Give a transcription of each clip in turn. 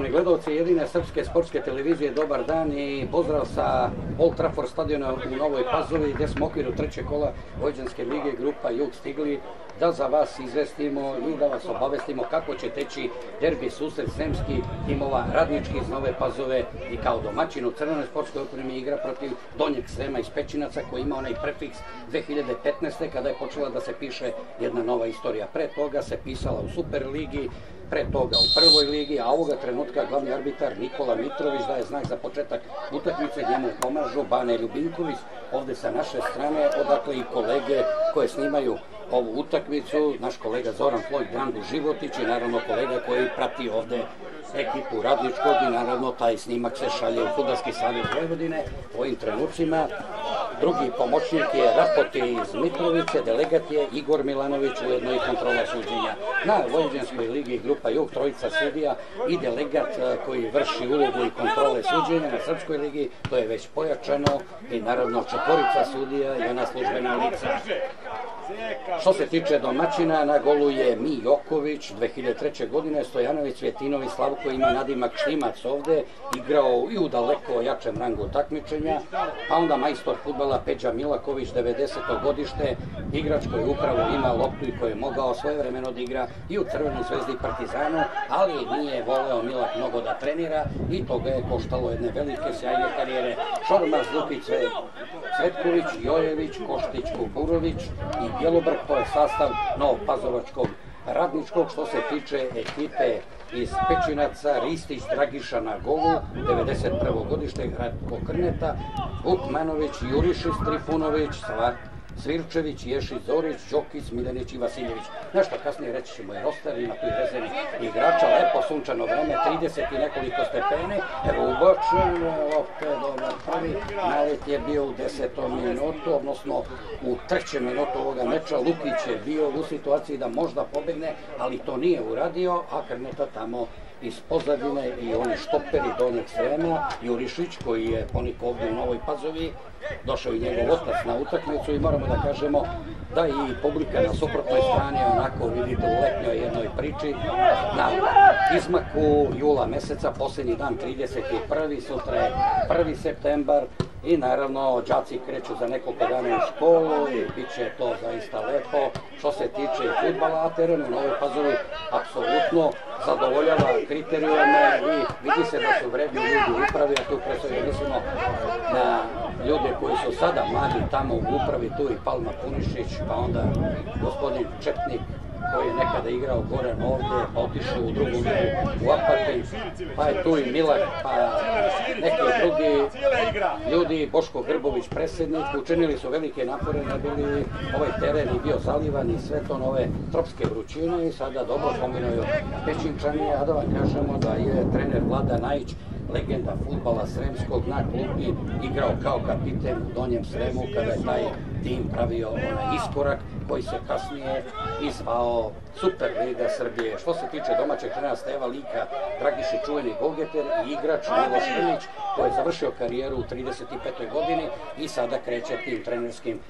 Poštovani gledalci jedine srpske sportske televizije, dobar dan i pozdrav sa Old Trafford stadiona u Novoj Pazovi gdje smo okviru trećeg kola Vojđanske lige grupa Jug stigli da za vas izvestimo i da vas obavestimo kako će teći derbi susret Sremski timova radnički iz Nove Pazove i kao domaćin u Crvenoj sportskoj opremi igra protiv Donjeg Srema iz Pećinaca koji ima onaj prefiks 2015. kada je počela da se piše jedna nova istorija. Pre toga se pisala u Superligi, pre toga u prvoj ligi, a ovoga trenutka glavni arbitar Nikola Mitrović daje znak za početak utakmice, njemu pomažu Bane Ljubinković, ovde sa naše strane, odakle i kolege koje snimaju ovu utakmicu, naš kolega Zoran Floyd Brandu Životić i naravno kolega koji prati ovde ekipu radničkog i naravno taj snimak se šalje u Fudarski savjet Vojvodine u ovim trenucima. Drugi pomoćnik je Rapoti iz Mitrovice, delegat je Igor Milanović, ujedno i kontrola suđenja. Na Vojvođanskoj ligi grupa Jug, trojica sudija i delegat e, koji vrši ulogu i kontrole suđenja na Srpskoj ligi, to je već pojačano i naravno četvorica sudija i ona službena lica. Što se tiče domaćina, na golu je Mi Joković, 2003. godine, Stojanović, Svjetinović, Slavko ima nadimak Štimac ovde, igrao i u daleko jačem rangu takmičenja, pa onda majstor futbala Peđa Milaković, 90. godište, igrač koji upravo ima loptu i koji je mogao svoje vremeno da igra i u Crvenoj zvezdi Partizanu, ali nije voleo Milak mnogo da trenira i to ga je koštalo jedne velike sjajne karijere. Šormaz, Lukić, Cvetković, Jojević, Koštić, Kukurović i Bjelobrg, to je sastav Novopazovačkog radničkog što se tiče ekipe iz Pečinaca, Ristić, Dragiša na golu, 91. godište, Gradko Krneta, Vukmanović, Jurišić, Trifunović, Svat, Svirčević, Ješić Zorić, Đokić, Milenić i Vasiljević. Nešto kasnije reći ćemo i roster, ima tu i rezervni igrača, lepo sunčano vreme, 30 i nekoliko stepeni, evo ubačen, opet dobar prvi, nalet je bio u desetom minutu, odnosno u trećem minutu ovoga meča, Lukić je bio u situaciji da možda pobegne, ali to nije uradio, a Krneta tamo iz pozadine i oni štoperi donjeg Srema, Jurišić koji je ponik ovdje u Novoj Pazovi, došao i njegov otac na utakmicu i moramo da kažemo da i publika na suprotnoj strani onako vidite u letnjoj jednoj priči na izmaku jula meseca, posljednji dan 31. sutra je 1. septembar i naravno đaci kreću za nekoliko dana u školu i bit će to zaista lepo. Što se tiče futbala, teren u Novoj Pazovi apsolutno zadovoljava kriterijume i vidi se da su vredni ljudi upravi, a tu pre mislimo na ljude koji su sada mladi tamo u upravi, tu i Palma Punišić, pa onda gospodin Četnik, koji je nekada igrao Goran ovde, pa otišao u drugu ligu u Apatin, pa je tu i Milak, pa neki drugi ljudi, Boško Grbović predsjednik, učinili su velike napore da bili ovaj teren i bio zalivan i sve to nove tropske vrućine i sada dobro pominuju Pećinčani, a da vam kažemo da je trener Vlada Najić legenda futbala Sremskog na klupi igrao kao kapiten u Donjem Sremu kada je taj tim pravio onaj iskorak koji se kasnije izvao Superliga Srbije. Što se tiče domaćeg trenera Steva Lika, Dragiši čuveni golgeter i igrač Miloš Ilić koji je završio karijeru u 35. godini i sada kreće tim trenerskim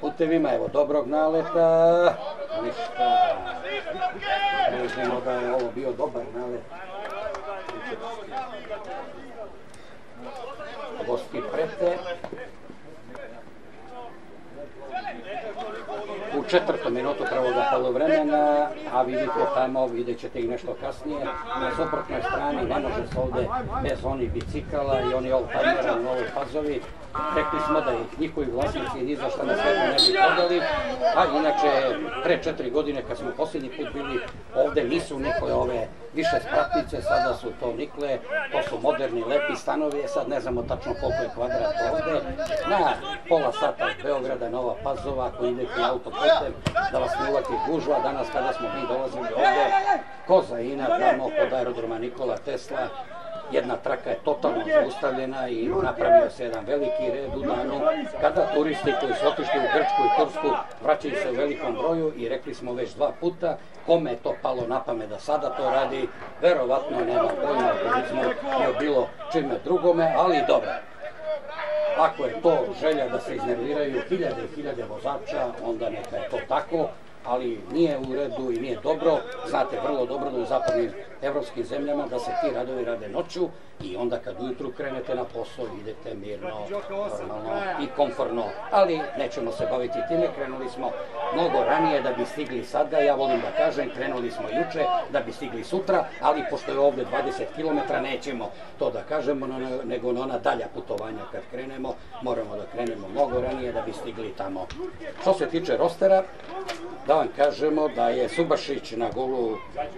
putevima. Evo dobrog naleta, ništa. Mislimo da je ovo bio dobar nalet. Gosti prete. Četvrtom minutu prvog polovremena, a vidite tamo, vidjet ćete ih nešto kasnije, na suprotnoj strani ne može se ovde bez onih bicikala i oni oldtimera u Novoj Pazovi. Rekli smo da ih njihovi vlasnici ni za šta na svetu ne bi prodali, a inače pre četiri godine kad smo posljednji put bili ovde nisu nikle ove više spratnice, sada su to nikle, to su moderni, lepi stanovi, sad ne znamo tačno koliko je kvadrat ovde. Na pola sata od Beograda, Nova Pazova, ako idete autoputem, da vas ne ulati gužva, danas kada smo mi dolazili ovde, Kozaina, tamo kod aerodroma Nikola Tesla, jedna traka je totalno zaustavljena i napravio se jedan veliki red u danu kada turisti koji su otišli u Grčku i Tursku vraćaju se u velikom broju i rekli smo već dva puta kome je to palo na pamet da sada to radi, verovatno nema pojma o turizmu i bilo čime drugome, ali dobro. Ako je to želja da se iznerviraju hiljade i hiljade vozača, onda neka je to tako, ali nije u redu i nije dobro. Znate vrlo dobro da u zapadnim evropskim zemljama da se ti radovi rade noću i onda kad ujutru krenete na posao idete mirno, normalno i komforno. Ali nećemo se baviti time, krenuli smo mnogo ranije da bi stigli sada, ja volim da kažem, krenuli smo juče da bi stigli sutra, ali pošto je ovde 20 km nećemo to da kažemo, nego na ona dalja putovanja kad krenemo, moramo da krenemo mnogo ranije da bi stigli tamo. Što se tiče rostera, da vam kažemo da je Subašić na golu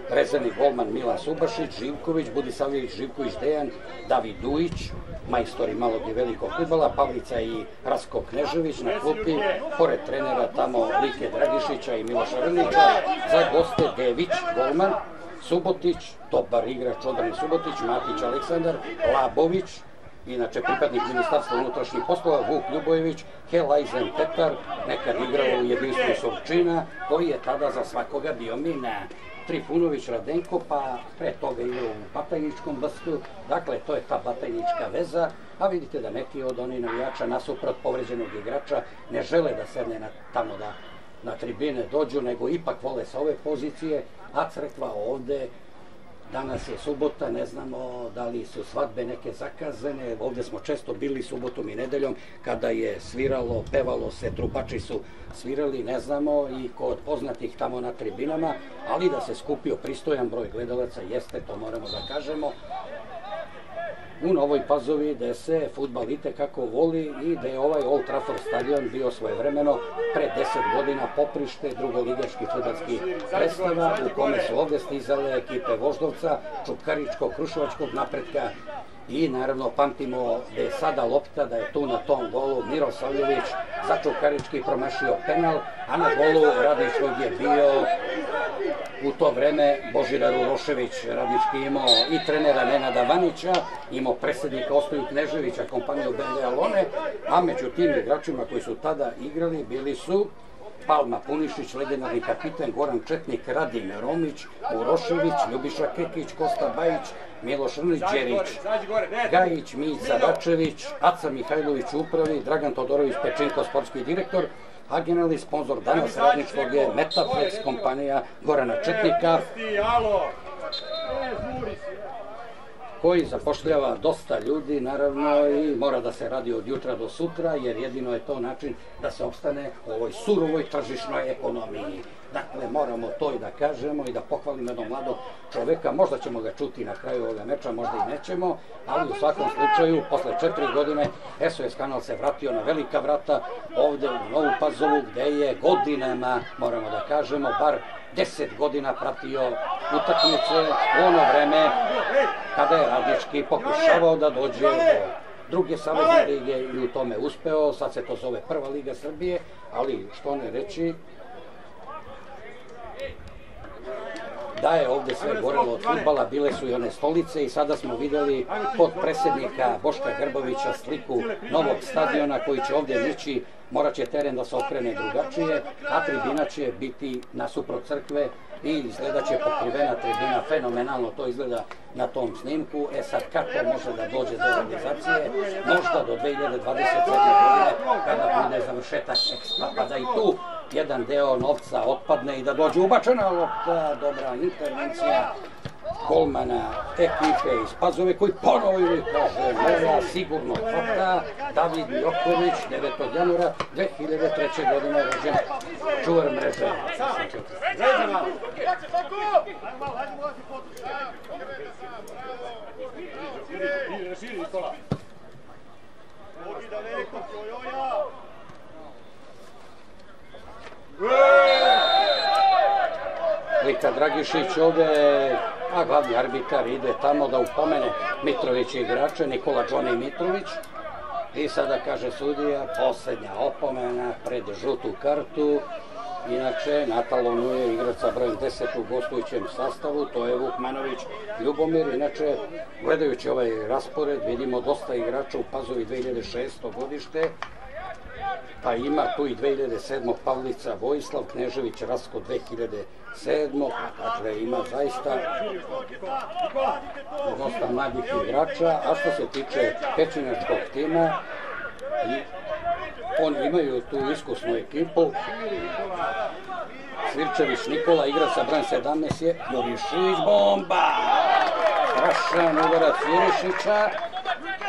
rezervni golman Milan Subašić, Živković, Budisavljević, Živković, Dejan, David Dujić, majstori malog i velikog futbala, Pavlica i Rasko Knežević na klupi, pored trenera tamo Like Dragišića i Miloša Rnića, za goste Dević, golman, Subotić, dobar igrač, odbrani Subotić, Matić Aleksandar, Labović, inače pripadnik ministarstva unutrašnjih poslova, Vuk Ljubojević, Helajzen Petar, nekad igrao u jedinstvu Sorčina, koji je tada za svakoga bio mina. Trifunović Radenko, pa pre toga igrao u Batajničkom bastu, dakle to je ta Batajnička veza, a vidite da neki od onih navijača nasuprot povređenog igrača ne žele da sedne na, tamo da na tribine dođu, nego ipak vole sa ove pozicije, a crkva ovde Danas je subota, ne znamo da li su svadbe neke zakazane. Ovde smo često bili subotom i nedeljom kada je sviralo, pevalo se, trubači su svirali, ne znamo, i kod poznatih tamo na tribinama, ali da se skupio pristojan broj gledalaca, jeste, to moramo da kažemo u Novoj Pazovi gde se futbal kako voli i da je ovaj Old Trafford stadion bio svojevremeno pre 10 godina poprište drugoligaški futbalski predstava u kome su ovde stizale ekipe Voždovca, Čukaričkog, Kruševačkog napretka i naravno pamtimo da je sada lopta, da je tu na tom golu. Miro Savljević za Čukarički promašio penal, a na golu Radičkog je bio u to vreme Božidar Urošević. Radički imao i trenera Nenada Vanića, imao predsjednika Ostoju Kneževića, kompaniju BND Alone, a među tim igračima koji su tada igrali bili su Palma Punišić, legendarni kapitan, Goran Četnik, Radim Romić, Urošević, Ljubiša Kekić, Kosta Bajić, Miloš Rnić, Đerić, Gajić, Mica Račević, Aca Mihajlović upravi, Dragan Todorović Pečenko, sportski direktor, a generalni sponsor danas radničkog je Metaflex kompanija Gorana Četnika koji zapošljava dosta ljudi, naravno, i mora da se radi od jutra do sutra, jer jedino je to način da se opstane u ovoj surovoj tržišnoj ekonomiji. Dakle, moramo to i da kažemo i da pohvalimo jednog mladog čoveka. Možda ćemo ga čuti na kraju ovoga meča, možda i nećemo, ali u svakom slučaju, posle četiri godine, SOS kanal se vratio na velika vrata ovde u Novu Pazovu, gde je godinama, moramo da kažemo, bar deset godina pratio utakmice u ono vreme kada je Radički pokušavao da dođe do druge savezne lige i u tome uspeo, sad se to zove Prva liga Srbije, ali što ne reći, da je ovde sve gorelo od futbala, bile su i one stolice i sada smo videli kod predsjednika Boška Grbovića sliku novog stadiona koji će ovde nići, morat će teren da se okrene drugačije, a tribina će biti nasuprot crkve i izgleda će pokrivena tribina, fenomenalno to izgleda na tom snimku. E sad, kako može da dođe do organizacije? Možda do 2027. godine, kada bude završetak ekstra, pa da i tu jedan deo novca otpadne i da dođe ubačena lopta, dobra intervencija golmana ekipe iz Pazove koji ponovo ili kaže mora sigurno hvata David Joković 9. januara 2003. godine rođen čuvar mreže. Širi, Lika Dragišić ovde, a glavni arbitar ide tamo da upomene Mitrović igrače, Nikola Džoni Mitrović. I sada kaže sudija, poslednja opomena pred žutu kartu. Inače, Natalonu je igrač brojem 10 u gostujućem sastavu, to je Vukmanović Ljubomir. Inače, gledajući ovaj raspored, vidimo dosta igrača u Pazovi 2006. godište, pa ima tu i 2007. Pavlica Vojislav Knežević Rasko 2007. Dakle, ima zaista dosta mladih igrača, a što se tiče pečinačkog tima, oni imaju tu iskusnu ekipu, Svirčević Nikola, igra sa brojem 17 je Jurišić, bomba! Strašan udarac Jurišića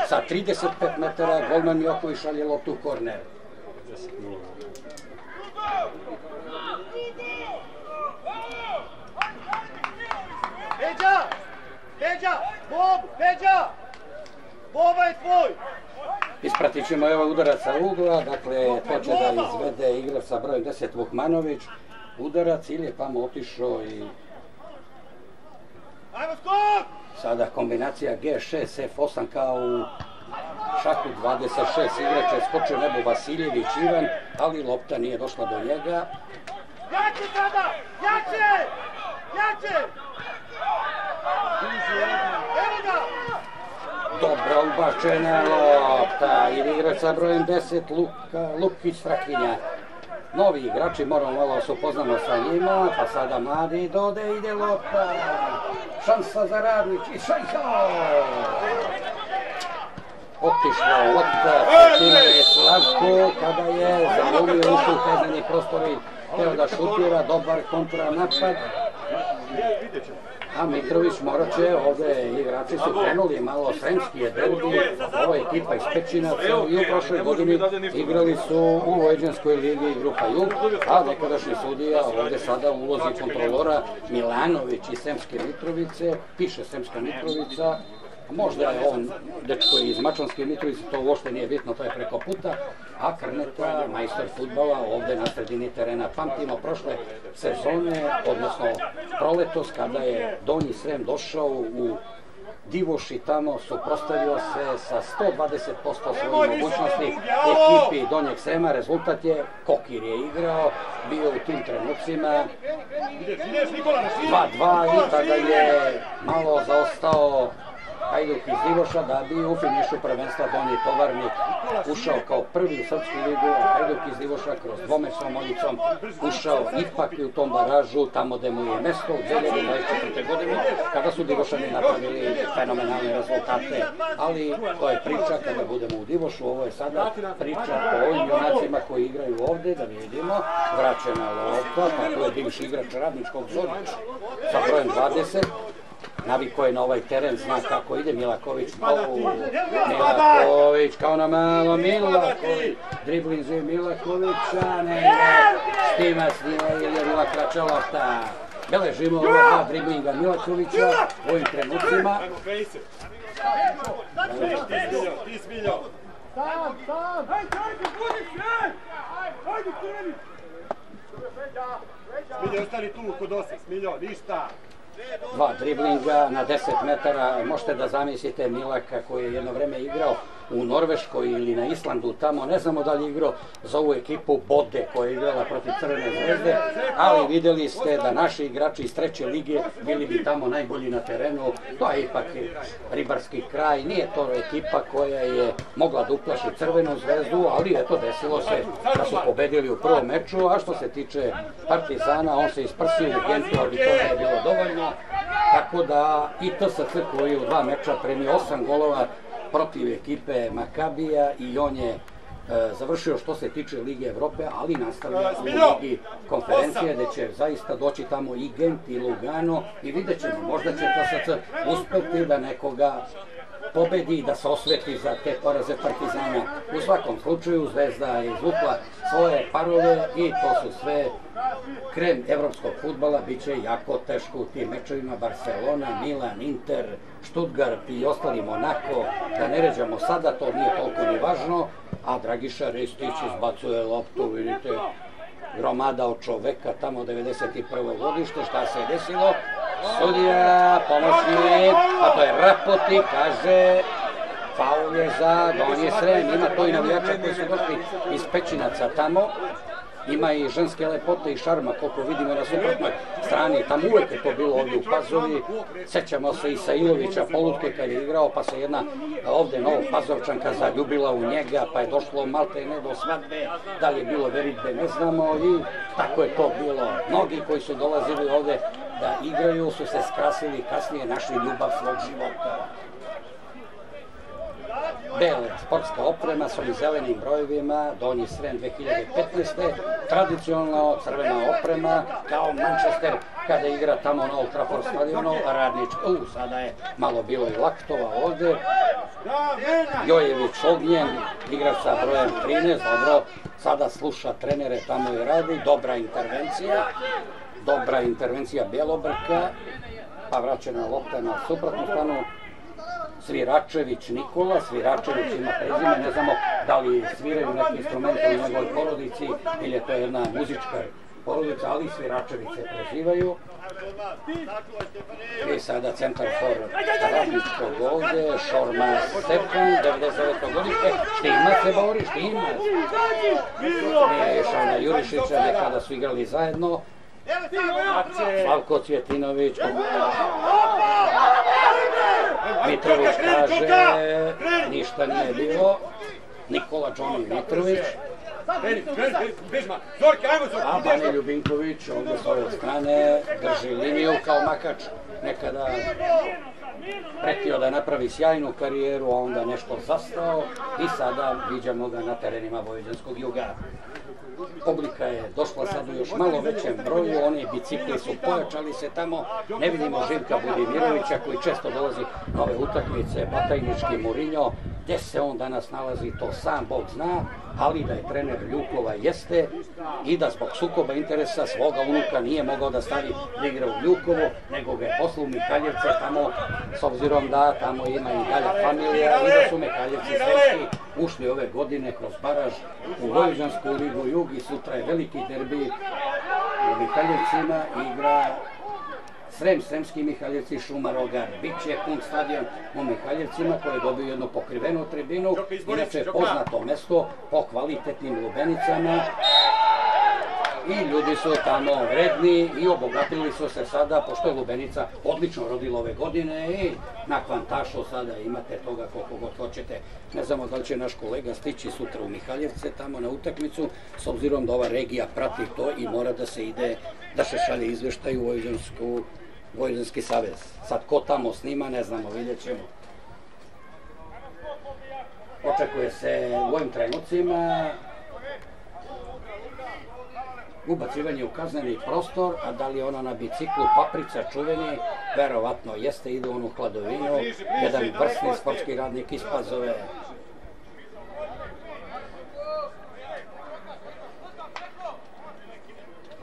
sa 35 metara, golman Joković šalje loptu u korner. Peđa! Peđa! Bob! Peđa! Boba je tvoj! Ispratit ćemo evo udarac sa ugla, dakle to će da izvede igrač sa brojem 10 Vukmanović. Udarac ili je tamo otišao i Ajmo skok! sada kombinacija G6 F8 kao u šaku 26 igrača je skočio nebo Vasiljević Ivan, ali lopta nije došla do njega. Jače sada! Jače! Jače! Evo ga! Dobra ubačena lopta ili igrač sa brojem 10 Luka, Lukić Strahinja. Novi igrači, moramo malo se upoznamo sa njima, pa sada mladi dode, ide lopta. Šansa za Radnić i šajka! Otišla lopta, Petina je Slavko kada je zalomio ušli u kazneni prostor i hteo da šutira, dobar kontra napad. A Mitrović morat će, ovde igrači su krenuli malo, Sremski je derbi, ova ekipa iz Pećinaca i u prošloj godini igrali su u Vojđanskoj ligi grupa Jug, a nekadašnji sudija ovde sada ulozi kontrolora Milanović iz Semske Mitrovice, piše Semska Mitrovica, Možda je on dečko iz Mačanske Mitrovice, to uopšte nije bitno, to je preko puta, a Krneta, majstor futbala, ovde na sredini terena. Pamtimo prošle sezone, odnosno proletos, kada je Donji Srem došao u Divoši tamo suprostavio se sa 120% svojih mogućnosti ekipi Donjeg Srema. Rezultat je, Kokir je igrao, bio u tim trenucima 2-2 i tada je malo zaostao Hajduk iz Divoša da bi u finišu prvenstva Donji Tovarnik ušao kao prvi u Srpsku ligu, a Hajduk iz Divoša kroz dvomesnom olicom ušao ipak i u tom baražu tamo gde mu je mesto u 2024. godinu kada su Divošani napravili fenomenalne rezultate, ali to je priča kada budemo u Divošu, ovo je sada priča o ovim junacima koji igraju ovde, da vidimo, vraćena lopta, pa tu je bivši igrač radničkog Zorić sa brojem 20, naviko je na ovaj teren, zna kako ide Milaković, o, Milaković kao na malo Milaković, dribling za Milakovića, ne ide, štima snima ili je bila kraća lopta. Beležimo ova dva driblinga Milakovića u ovim trenucima. Ti smiljo! Sam, sam! Hajde, hajde, budi se! Hajde, kreni! Smiljo, ostani tu kod osa, Smiljo, ništa! два дриблинга на 10 метара. Можете да замислите Мила како е едно време играл u Norveškoj ili na Islandu tamo, ne znamo da li je igrao za ovu ekipu Bode koja je igrala protiv Crvene zvezde, ali videli ste da naši igrači iz treće lige bili bi tamo najbolji na terenu, to je ipak ribarski kraj, nije to ekipa koja je mogla da uplaši Crvenu zvezdu, ali eto desilo se da su pobedili u prvom meču, a što se tiče Partizana, on se isprsio u Gentu, ali to nije bilo dovoljno, tako da i TSC koji u dva meča premio osam golova, protiv ekipe Makabija i on je završio što se tiče Lige Evrope, ali nastavlja u Ligi konferencije gde će zaista doći tamo i Gent i Lugano i vidjet ćemo, možda će TSC uspeti da nekoga pobedi i da se osveti za te poraze Partizana. U svakom slučaju Zvezda je izvukla svoje parove i to su sve krem evropskog futbala, bit će jako teško u tim mečevima. Barcelona, Milan, Inter, Stuttgart i ostali Monako, da ne ređamo sada, to nije toliko ni važno, a Dragiša Ristić izbacuje loptu, vidite, gromada od čoveka, tamo 91. godište, šta se je desilo? Sudija, pomoćnik, a to je Rapoti, kaže, faul je za Donje Srem, ima to i navijača koji su došli iz Pećinaca tamo, ima i ženske lepote i šarma, koliko vidimo na suprotnoj strani, tamo uvek je to bilo ovdje u Pazovi, sećamo se i Sailovića Polutke kad je igrao, pa se jedna ovde novo Pazovčanka zaljubila u njega, pa je došlo malte ne do svadbe, da li je bilo veritbe, ne znamo, i tako je to bilo. Mnogi koji su dolazili ovde da igraju su se skrasili kasnije našli ljubav svog života. Bele sportska oprema s ovim zelenim brojevima, Donji Sren 2015. Tradicionalno crvena oprema, kao Manchester kada igra tamo na Old Trafford stadionu, radnička, u, sada je malo bilo i laktova ovde, Jojević Ognjen, igrač sa brojem 13, dobro, sada sluša trenere tamo i radi, dobra intervencija, dobra intervencija Bjelobrka, pa vraćena lopta na suprotnu stranu, Sviračević Nikola, Sviračević ima prezime, ne znamo da li sviraju neki instrument u njegovoj porodici ili je to jedna muzička porodica, ali Sviračević se prezivaju. I sada centar for radničkog ovde, Šorma Stefan, 99. godište, štima se Bori, štima. Nije išao na Jurišića, nekada su igrali zajedno. Slavko Cvjetinović, Mitrović kaže, ništa nije bilo. Nikola Johnny Mitrović. A Bane Ljubinković ovdje s ove strane drži liniju kao makač. Nekada pretio da napravi sjajnu karijeru, a onda nešto zastao i sada viđamo ga na terenima Vojvođanskog juga. Publika je došla sad u još malo većem broju, oni bicikli su pojačali se tamo, ne vidimo Živka Budimirovića koji često dolazi na ove utakmice, Batajnički Murinjo, gde se on danas nalazi, to sam Bog zna, ali da je trener Ljukova jeste i da zbog sukoba interesa svoga unuka nije mogao da stavi da igra u Ljukovo, nego ga je poslao u Mikaljevce tamo, s obzirom da tamo ima i dalja familija i da su Mikaljevci svetski ušli ove godine kroz baraž u Vojvođansku ligu Jug i sutra je veliki derbi. U Mikaljevcima igra Srem, Sremski Mihaljevci, Šuma Rogar. Biće pun stadion u Mihaljevcima koji je dobio jednu pokrivenu tribinu. Inače poznato mesto po kvalitetnim lubenicama. I ljudi su tamo vredni i obogatili su se sada, pošto je Lubenica odlično rodila ove godine i na kvantašu sada imate toga koliko god hoćete. Ne znamo da li će naš kolega stići sutra u Mihaljevce tamo na utakmicu, s obzirom da ova regija prati to i mora da se ide, da se šalje izveštaj u Vojvođansku Vojvođanski savez. Sad ko tamo snima, ne znamo, vidjet ćemo. Očekuje se u ovim trenucima ubacivanje u kazneni prostor, a da li ona na biciklu paprica čuveni, verovatno jeste, ide on u hladovinu, jedan vrsni sportski radnik iz Pazove,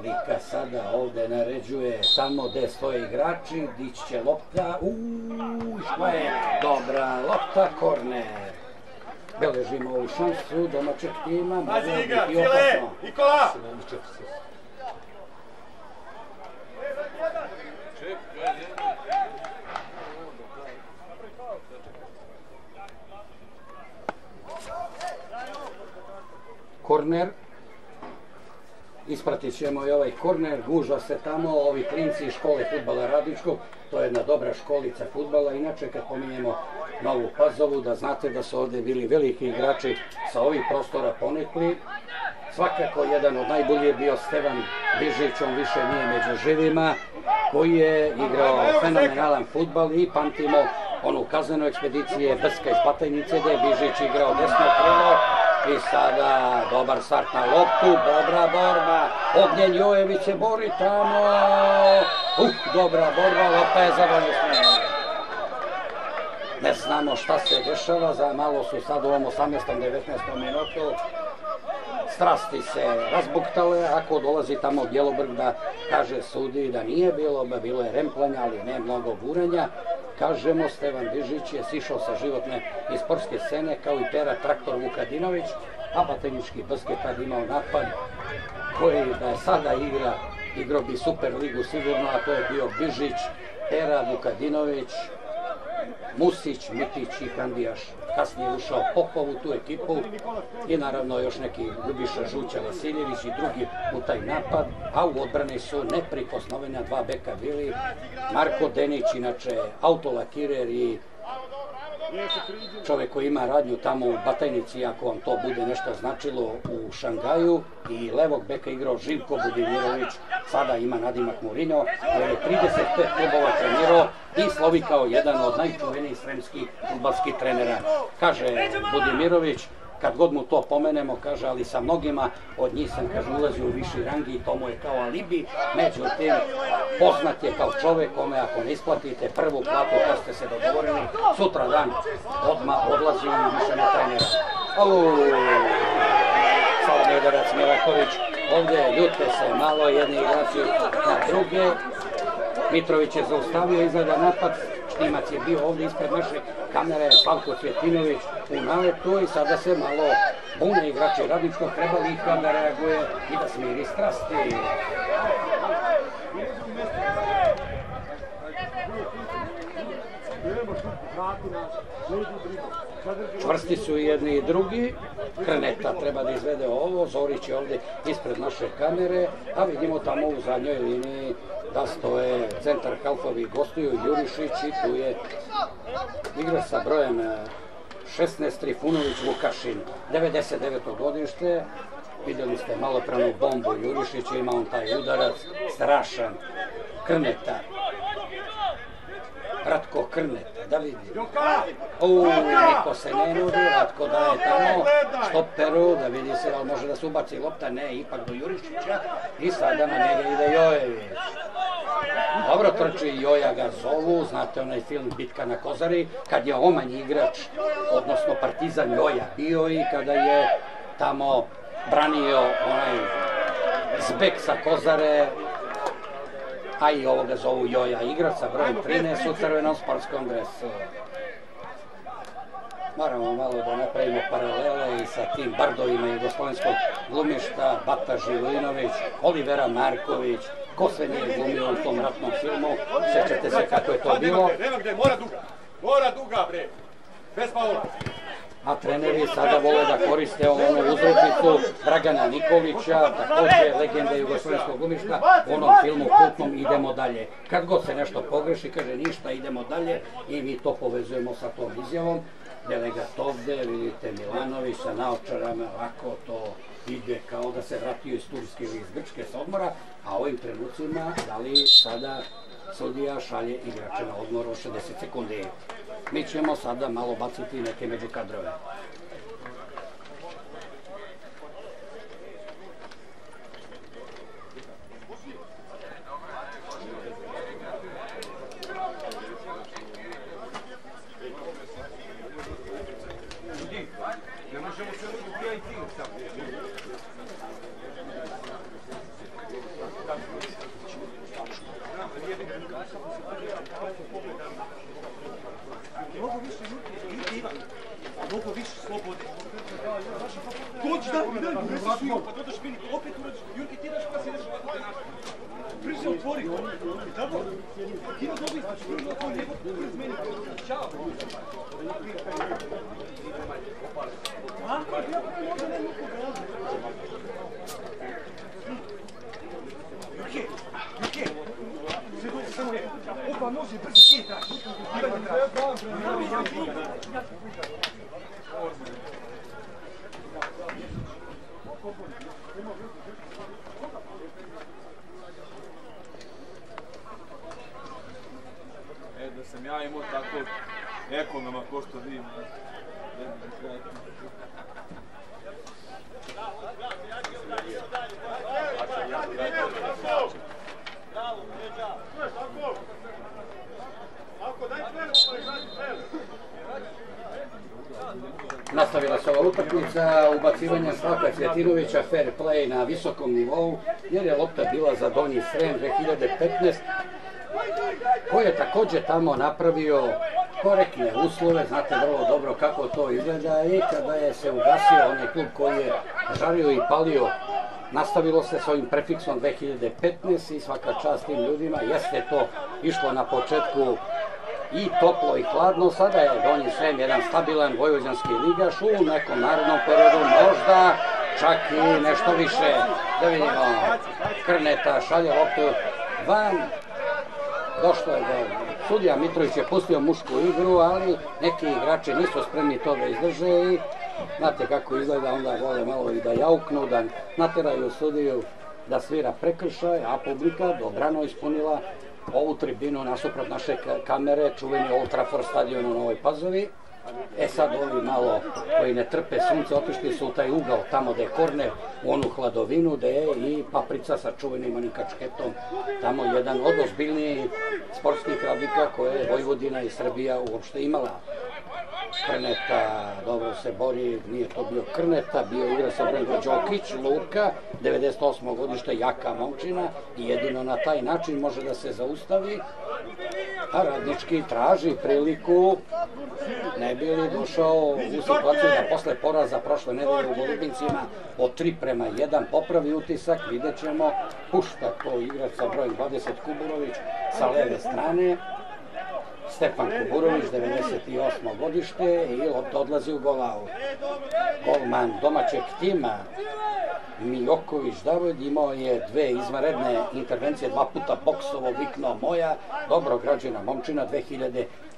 Lika sada ovde naređuje tamo gde stoje igrači, dići će lopta, uuu, što je dobra lopta, korner. Beležimo ovu šansu domaćeg tima, moglo biti opasno. Nikola! Korner, ispratit ćemo i ovaj korner, guža se tamo, ovi klinci iz škole futbala Radičkog, to je jedna dobra školica futbala, inače kad pominjemo Novu Pazovu, da znate da su ovde bili veliki igrači sa ovih prostora ponekli, svakako jedan od najboljih je bio Stevan Bižić, on više nije među živima, koji je igrao fenomenalan futbal i pamtimo onu kaznenu ekspedicije Brska iz Patajnice, gde je Bižić igrao desno krilo, I sada dobar start na loptu, dobra borba. Ognjen Jojević se bori tamo. Uh, dobra borba, lopta je zavrljena. Ne znamo šta se dešava, za malo su sad u ovom 18. 19. minutu strasti se razbuktale, ako dolazi tamo Bjelobrg da kaže sudi da nije bilo, ba bilo je remplanja, ali ne mnogo buranja, kažemo Stevan Dižić je sišao sa životne i sportske scene kao i Pera Traktor Vukadinović, a Batenički tad imao napad koji da je sada igra, igrao bi Super ligu sigurno, a to je bio Bižić, Pera Vukadinović, Musić, Mitić i Kandijaš. Kasnije ušao Popov u tu ekipu. I naravno još neki Ljubiša Žuća Vasiljević i drugi u taj napad, a u odbrani su neprikosnovena dva beka bili, Marko Denić, inače autolakirer i čovjek koji ima radnju tamo u Batajnici, ako vam to bude nešto značilo u Šangaju i levog beka igrao Živko Budimirović, sada ima nadimak Murino, jer je 35 klubova trenirao i slovi kao jedan od najčuvenijih sremskih futbalskih trenera. Kaže Budimirović, kad god mu to pomenemo, kaže, ali sa mnogima od njih sam, kaže, ulazio u viši rangi i to mu je kao alibi, međutim, poznat je kao čovek kome ako ne isplatite prvu platu kad ste se dogovorili, sutra dan odmah odlazi u više ne trenira. Au, Salome udarac Milaković, ovdje ljute se malo jedni igrači na druge, Mitrović je zaustavio izgleda napad, Štimac je bio ovdje ispred naše kamere, Pavko Cvjetinović u naletu i sada se malo bune igrači radničkog, treba li ih da reaguje i da smiri strasti. Čvrsti su jedni i drugi, Krneta treba da izvede ovo, Zorić je ovdje ispred naše kamere, a vidimo tamo u zadnjoj liniji da stoje centar Halfovi gostuju Jurišić i tu je igra sa brojem 16 Trifunović Vukašin, 99. godište, vidjeli ste malo pranu bombu Jurišić, ima on taj udarac, strašan, Krneta, Ratko Krneta, da vidi. U, niko se ne nudi, Ratko daje tamo. Štoperu, da vidi se da može da se ubaci lopta, ne, ipak do Jurišića. I sada na njega ide Jojević. Dobro trči Joja ga zovu, znate onaj film Bitka na Kozari, kad je omanj igrač, odnosno partizan Joja bio i kada je tamo branio onaj zbek sa Kozare, a i ovoga zovu Joja, igrač sa brojem 13 u Crvenom sportskom dresu. Moramo malo da napravimo paralele i sa tim bardovima jugoslovenskog glumišta, Bata Živinović, Olivera Marković, ko sve nije glumio u tom ratnom filmu, sećate se kako je to bilo. Nema gde, mora duga, mora duga bre, bez paula a treneri sada vole da koriste onu uzročicu Dragana Nikolića, takođe legenda jugoslovenskog glumišta, u onom filmu kultnom Idemo dalje. Kad god se nešto pogreši, kaže ništa, idemo dalje i mi to povezujemo sa tom izjavom. Delegat ovde, vidite Milanović sa naočarama, ovako to ide kao da se vratio iz Turske ili iz Grčke s odmora, a ovim trenucima da li sada sudija šalje igrače na odmor od 60 sekundi. Mi ćemo sada malo baciti neke međukadrove. Nastavila se ova utakmica, ubacivanja Slavka Cvjetinovića, fair play na visokom nivou, jer je lopta bila za Donji Srem 2015, koji je takođe tamo napravio korektne uslove, znate vrlo dobro kako to izgleda i kada je se ugasio onaj klub koji je žario i palio nastavilo se s ovim prefiksom 2015 i svaka čast tim ljudima, jeste to išlo na početku i toplo i hladno, sada je Donji Srem jedan stabilan vojvođanski ligaš, u nekom narodnom periodu možda čak i nešto više, da vidimo, Krneta šalje loptu van, došlo je do Sudija Mitrović je pustio mušku igru, ali neki igrači nisu spremni to da izdrže i znate kako izgleda, onda vole malo i da jauknu, da nateraju sudiju da svira prekršaj, a publika dobrano ispunila ovu tribinu nasuprot naše kamere, čuveni Old Trafford stadion u Novoj Pazovi. E sad ovi malo koji ne trpe sunce otišli su u taj ugao tamo gde je korner u onu hladovinu gde je i paprica sa čuvenim onim kačketom tamo jedan od ozbiljnijih sportskih radnika koje je Vojvodina i Srbija uopšte imala. Krneta, dobro se bori, nije to bio Krneta, bio igra sa Brengo Đokić, Luka, 98. godište, jaka momčina i jedino na taj način može da se zaustavi, a radnički traži priliku, ne bi li došao u situaciju da posle poraza prošle nedelje u Golubincima od 3 prema 1 popravi utisak, vidjet ćemo, pušta ko igrač sa brojem 20 Kuburović sa leve strane, Stepan Kuburović, 98. godište i lopta odlazi u golavu. Golman domaćeg tima Mijoković Davod imao je dve izvanredne intervencije, dva puta boksovo vikno moja, dobro građena momčina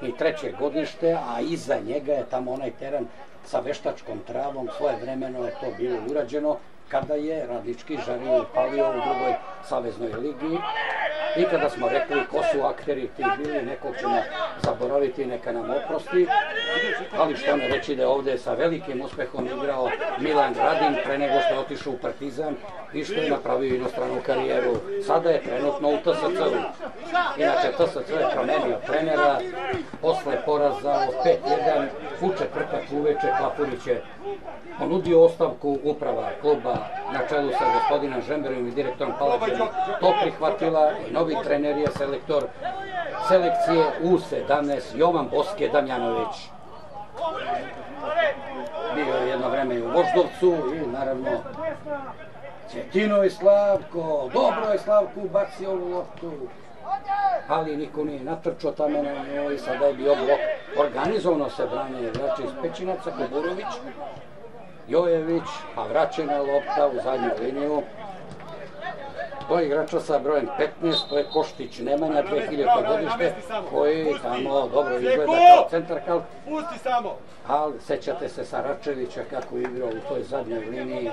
2003. godište, a iza njega je tamo onaj teren sa veštačkom travom, svoje vremeno je to bilo urađeno, kada je Radički žario i palio u drugoj saveznoj ligi i kada smo rekli ko su akteri ti bili, nekog ćemo zaboraviti, neka nam oprosti, ali što ne reći da je ovde sa velikim uspehom igrao Milan Radin pre nego što je otišao u Partizan i što je napravio inostranu karijeru. Sada je trenutno u TSC-u. Inače, TSC je promenio trenera, posle poraza od 5-1 u četvrtak uveče Klapurić je ponudio ostavku uprava kluba na čelu sa gospodinom Žemberom i direktorom Palađenom to prihvatila i novi trener je selektor selekcije U17 Jovan Boske Damjanović. Bio je jedno vreme u Voždovcu i naravno Cvjetino i Slavko, dobro je Slavko ubacio ovu loptu, ali niko nije natrčao tamo na njoj, sada je bio blok. Organizovano se brane igrači iz Pećinaca, Kuburović, Jojević, pa vraćena lopta u zadnju liniju. To je igrača sa brojem 15, to je Koštić Nemanja, 2000. godište, koji tamo dobro izgleda kao centarkal. Pusti samo! Ali sećate se Saračevića kako je igrao u toj zadnjoj liniji,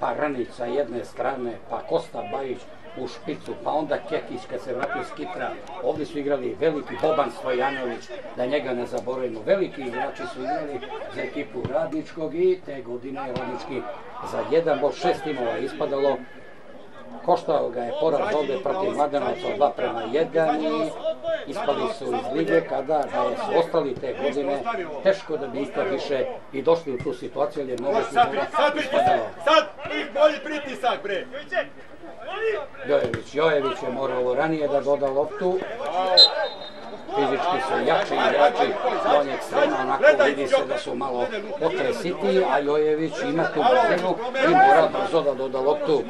pa Ranić sa jedne strane, pa Kosta Bajić, u špicu, pa onda Kekić kad se vratio s Kipra. Ovde su igrali veliki Boban Stojanović, da njega ne zaboravimo. Veliki igrači su igrali za ekipu Radničkog i te godine je Radnički za jedan bol šest timova ispadalo. Koštao ga je poraz ovde protiv Mladenovaca od 2 prema 1 i ispali su iz lige kada da su ostali te godine teško da bi ikad više i došli u tu situaciju, ali je mnogo Sad, sad, pritisak, sad, bolji pritisak, bre! Jojević. Jojević je morao ranije da doda loptu. Fizički su jači igrači donjeg srema, onako vidi se da su malo otresiti, a Jojević ima tu brzinu i mora brzo da doda loptu.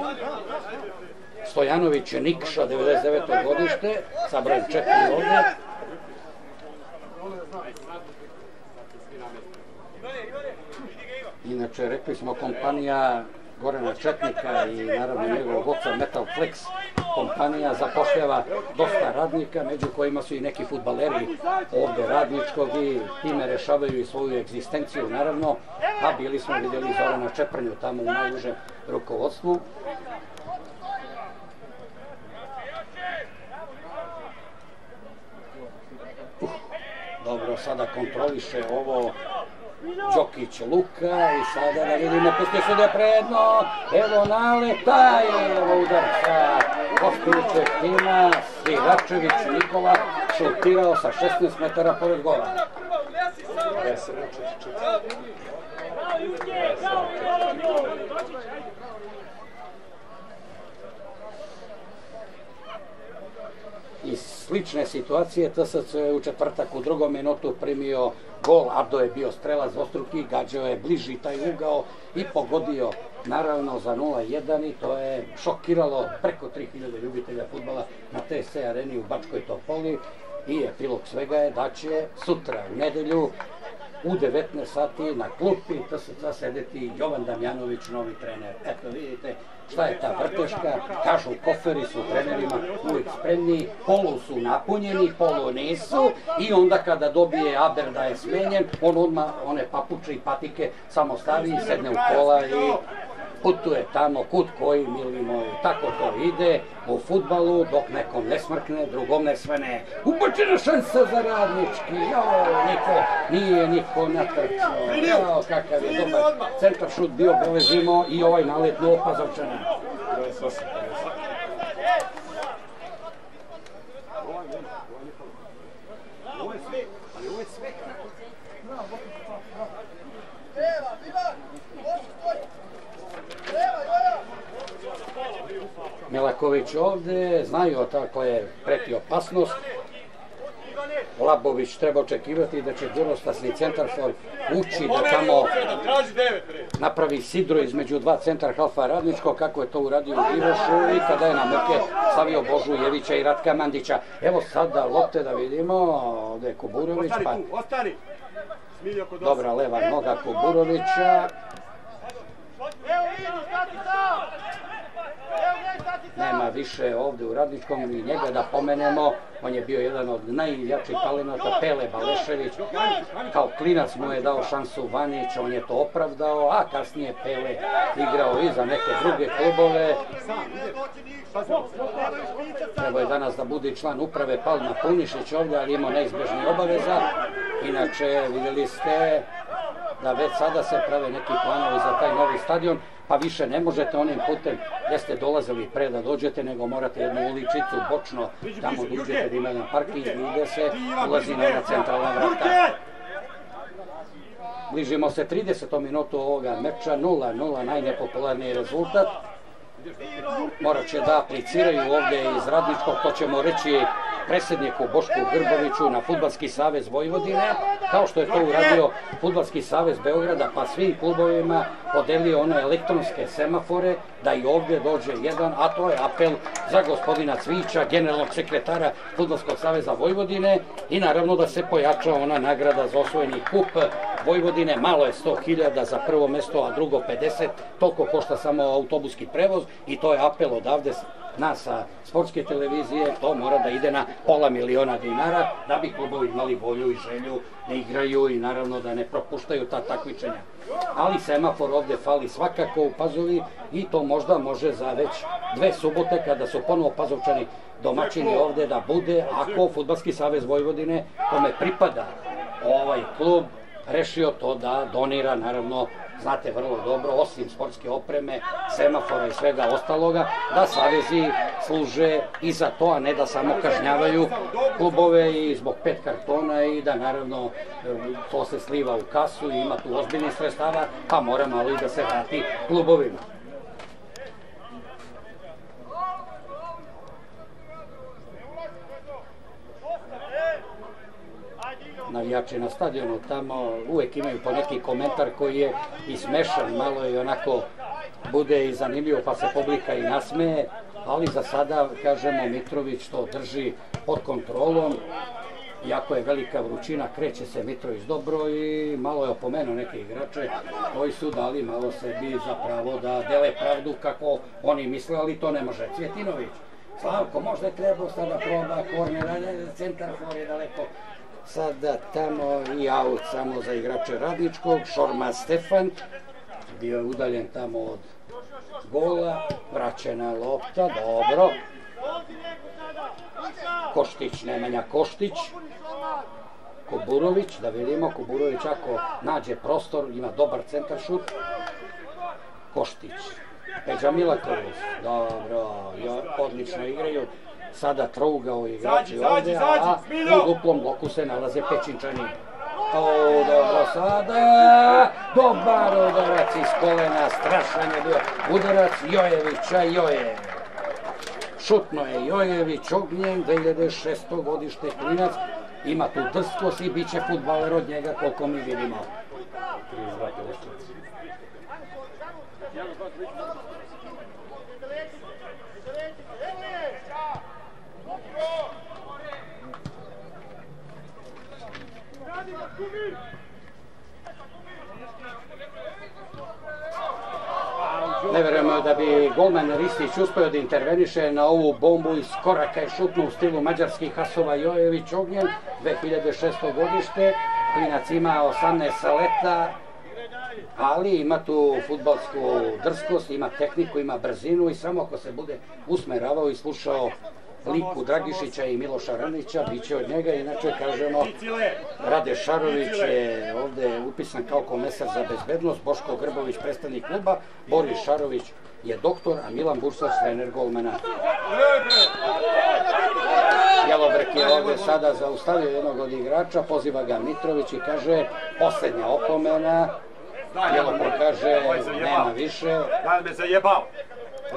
Stojanović je Nikša, 99. godište, sa brojem 4 ovde. Inače, rekli smo, kompanija Gorana Četnika i naravno njegovog oca Metal Flex kompanija zapošljava dosta radnika, među kojima su i neki futbaleri ovde radničkog i time rešavaju i svoju egzistenciju naravno, a bili smo vidjeli Zorana Čeprnju tamo u najužem rukovodstvu. Uh, dobro, sada kontroliše ovo Đokić Luka i sada da vidimo pustio sudija predno, evo naleta i evo udar sa Kostovićeg tima, Sviračević Nikola šutirao sa 16 metara pored gola. 10 iz slične situacije TSC je u četvrtak u drugom minutu primio gol, Ardo je bio strelac ostruki, gađao je bliži taj ugao i pogodio naravno za 0-1 i to je šokiralo preko 3000 ljubitelja futbala na TSC areni u Bačkoj Topoli. I epilog svega je da će sutra u nedelju u 19 sati na klupi TSC sedeti Jovan Damjanović, novi trener. Eto vidite šta je ta vrteška, kažu koferi su trenerima uvijek spremni, polu su napunjeni, polu nisu i onda kada dobije Aber da je smenjen, on odmah one papuče i patike samo stavi, sedne u kola i putuje tamo kud koji mili moji. Tako to ide u futbalu dok nekom ne smrkne, drugom ne svene. Upočena šansa za radnički. Jao, niko, nije niko natrčao. Jao, kakav je dobar centar šut bio, beležimo i ovaj nalet na opazovčana. Ovo je sve, ali ovo je sve. Milaković ovde, znaju odakle preti opasnost. Labović treba očekivati da će Durostasni centarfor ući da tamo napravi sidro između dva centar halfa radničko, kako je to uradio u Divošu i kada je na muke stavio Božu Jevića i Ratka Mandića. Evo sada lopte da vidimo, ovde je Kuburović, pa dobra leva noga Kuburovića, Evo vidu, stati sam! Evo gdje stati sam! Nema više ovde u Radničkom i njega da pomenemo. On je bio jedan od najjačih talenata, Pele Balešević. Kao klinac mu je dao šansu Vanić, on je to opravdao, a kasnije Pele igrao i za neke druge klubove. Trebao je danas da bude član uprave Palma Punišić ovde, ali imao neizbežni obaveza. Inače, vidjeli ste da već sada se prave neki planovi za taj novi stadion, pa više ne možete onim putem gdje ste dolazili pre da dođete, nego morate jednu uličicu bočno tamo da uđete da ima jedan parking i ide se, ulazi na ona centralna vrata. Bližimo se 30. minutu ovoga meča, 0-0, najnepopularniji rezultat. Morat će da apliciraju ovde iz Radničkog, to ćemo reći predsjedniku Bošku Grboviću na Futbalski savez Vojvodine, kao što je to uradio Futbalski savez Beograda, pa svim klubovima podelio one elektronske semafore, da i ovdje dođe jedan, a to je apel za gospodina Cvića, generalnog sekretara Futbalskog saveza Vojvodine. I naravno da se pojača ona nagrada za osvojeni kup. Vojvodine, malo je 100.000 za prvo mesto, a drugo 50, toliko košta samo autobuski prevoz i to je apel odavde nas sa sportske televizije, to mora da ide na pola miliona dinara da bi klubovi imali volju i želju da igraju i naravno da ne propuštaju ta takmičenja. Ali semafor ovde fali svakako u Pazovi i to možda može za već dve subote kada su ponovo Pazovčani domaćini ovde da bude ako Futbalski savez Vojvodine kome pripada ovaj klub rešio to da donira naravno znate vrlo dobro, osim sportske opreme, semafora i svega ostaloga, da savezi služe i za to, a ne da samo kažnjavaju klubove i zbog pet kartona i da naravno to se sliva u kasu i ima tu ozbiljnih sredstava, pa mora malo i da se vrati klubovima. Navijači na stadionu tamo uvek imaju po neki komentar koji je i smešan, malo i onako bude i zanimljivo pa se publika i nasmeje, ali za sada, kažemo, Mitrović to drži pod kontrolom, iako je velika vrućina, kreće se Mitrović dobro i malo je opomenuo neke igrače koji su dali malo sebi za pravo da dele pravdu kako oni misle, ali to ne može. Cvjetinović, Slavko, možda je trebao sada proba korner, centar for je daleko sada tamo i aut samo za igrače Radničkog, Šorma Stefan, bio je udaljen tamo od gola, vraćena lopta, dobro. Koštić, Nemanja Koštić, Kuburović, da vidimo, Kuburović ako nađe prostor, ima dobar centar šut. Koštić, Peđa Milaković, dobro, odlično igraju sada trougao igrači Zađi, ovde, zađi, a Smiljo! u duplom bloku se nalaze Pečinčani. O, dobro sada, dobar udarac iz kolena, strašan je bio udarac Jojevića, Joje. Šutno je Jojević ognjen, 2006. godište klinac, ima tu drskost i bit će futbaler od njega koliko mi vidimo. Da bi golman Ristić uspeo da interveniše na ovu bombu iz koraka je šutnu u stilu mađarskih hasova Jojević Ognjen, 2006. godište, klinac ima 18 leta, ali ima tu futbalsku drskost, ima tehniku, ima brzinu i samo ako se bude usmeravao i slušao liku Dragišića i Miloša Ranića, bit će od njega, inače kažemo Rade Šarović je ovde upisan kao komesar za bezbednost, Boško Grbović predstavnik kluba, Boris Šarović je doktor, a Milan Bursac trener golmana. Jelobrek je ovde sada zaustavio jednog od igrača, poziva ga Mitrović i kaže poslednja opomena, Jelobrek kaže nema više. Da me zajebao.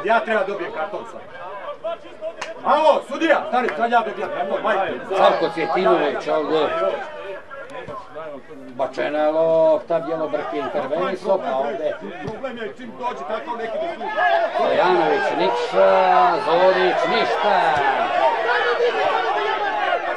Ja treba dobijem karton sad. Alo, sudija, stari, sad ja dobijam karton, majke. Savko Cvjetinović ovde bačena je lopta, Bjelobrk je intervenisao, pa ovde Problem je čim dođe tako neki da sluša. Stojanović ništa, Zorić ništa.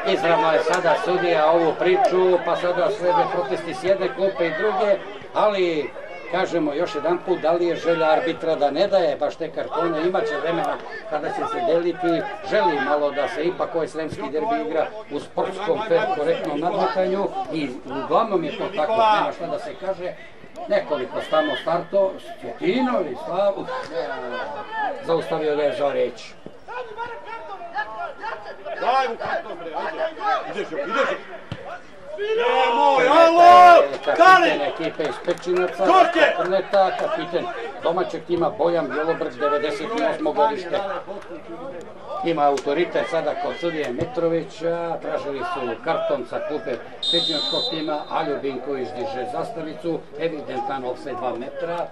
Izravno je sada sudija ovu priču, pa sada slede protesti s jedne klupe i druge, ali kažemo još jedan put, da li je želja arbitra da ne daje baš te kartone, imaće vremena kada će se deliti, želi malo da se ipak ovaj sremski derbi igra u sportskom, korektnom nadmetanju i uglavnom je to tako, nema šta da se kaže, nekoliko stamo starto, Svjetinović, Slavu, zaustavio ga je Zorić. Daj mu karton, bre, ajde. Ideš ideš. Nemoj, alo! Kapiten Kali! ekipe iz Pečinaca, kapiten domaćeg tima Bojan Bjelobrd, 98. godište. Ima autoritet sada kod sudije Mitrovića, tražili su karton sa klupe Pečinačkog tima, a Ljubinković diže zastavicu, evidentan offside 2 metra,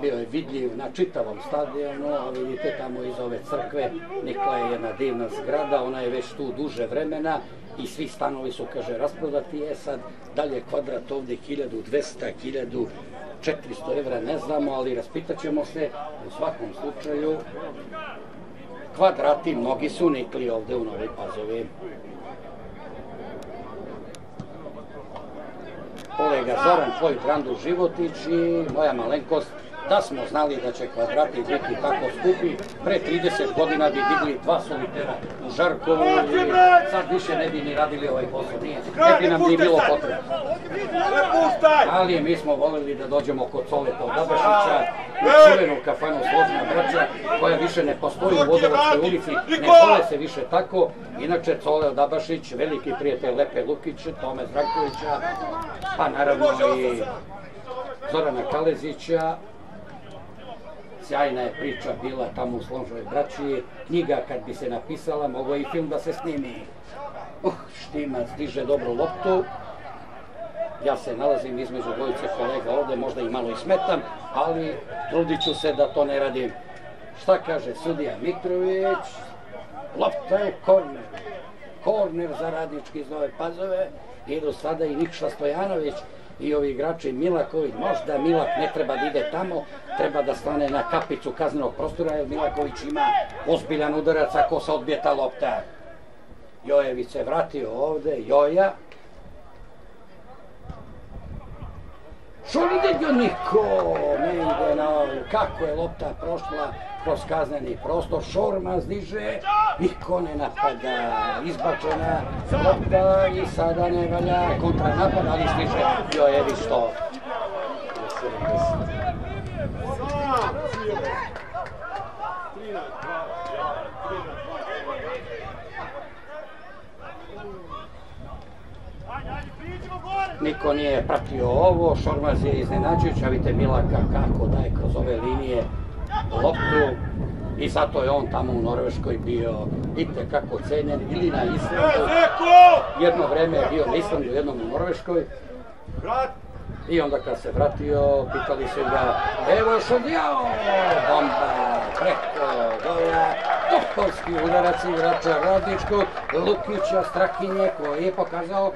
bio je vidljiv na čitavom stadionu, a vidite tamo iz ove crkve Nikla je jedna divna zgrada, ona je već tu duže vremena i svi stanovi su, kaže, rasprodati. E sad, da je kvadrat ovde 1200, 1400 evra, ne znamo, ali raspitat ćemo se u svakom slučaju. Kvadrati mnogi su nikli ovde u Novoj Pazovi. kolega Zoran Tvoj Brandu Životić i moja malenkost da smo znali da će kvadrati biti tako skupi, pre 30 godina bi digli dva solitera u Žarkovu i sad više ne bi ni radili ovaj posao, nije, ne bi nam ni bilo potrebno. Ali mi smo voleli da dođemo kod Soleta od Dabašića u čuvenu kafanu Složna braća koja više ne postoji u Vodovodskoj ulici, ne zove se više tako. Inače Cole Dabašić, veliki prijatelj Lepe Lukić, Tome Zdravkovića, pa naravno i Zorana Kalezića, sjajna je priča bila tamo u Slonžoj braći, knjiga kad bi se napisala, mogo je i film da se snimi. Uh, Štimac diže dobru loptu, ja se nalazim između dvojice kolega ovde, možda i malo i smetam, ali trudit ću se da to ne radim. Šta kaže sudija Mitrović? Lopta je korner. Korner za radnički iz Pazove. Idu sada i Nikša Stojanović i ovi igrači Milaković. Možda Milak ne treba da ide tamo, treba da stane na kapicu kaznenog prostora, jer Milaković ima ozbiljan udarac ako se odbije ta lopta. Jojević se vratio ovde, Joja, Ide niko, ne ide na kako je lopta prošla kroz kazneni prostor, Šormaz diže, niko ne napada, izbačena lopta i sada ne valja kontranapad, ali stiže Jojević to. Niko nije pratio ovo, Šormaz je iznenađujuć, a vidite Milaka kako daje kroz ove linije loptu i zato je on tamo u Norveškoj bio vidite kako cenjen ili na Islandu. Jedno vreme je bio na Islandu, jednom u Norveškoj. I onda kad se vratio, pitali su ga, evo sudijao, bomba, preko, dole, topovski udarac igrača Radničkog, Lukića, Strahinje, koji je pokazao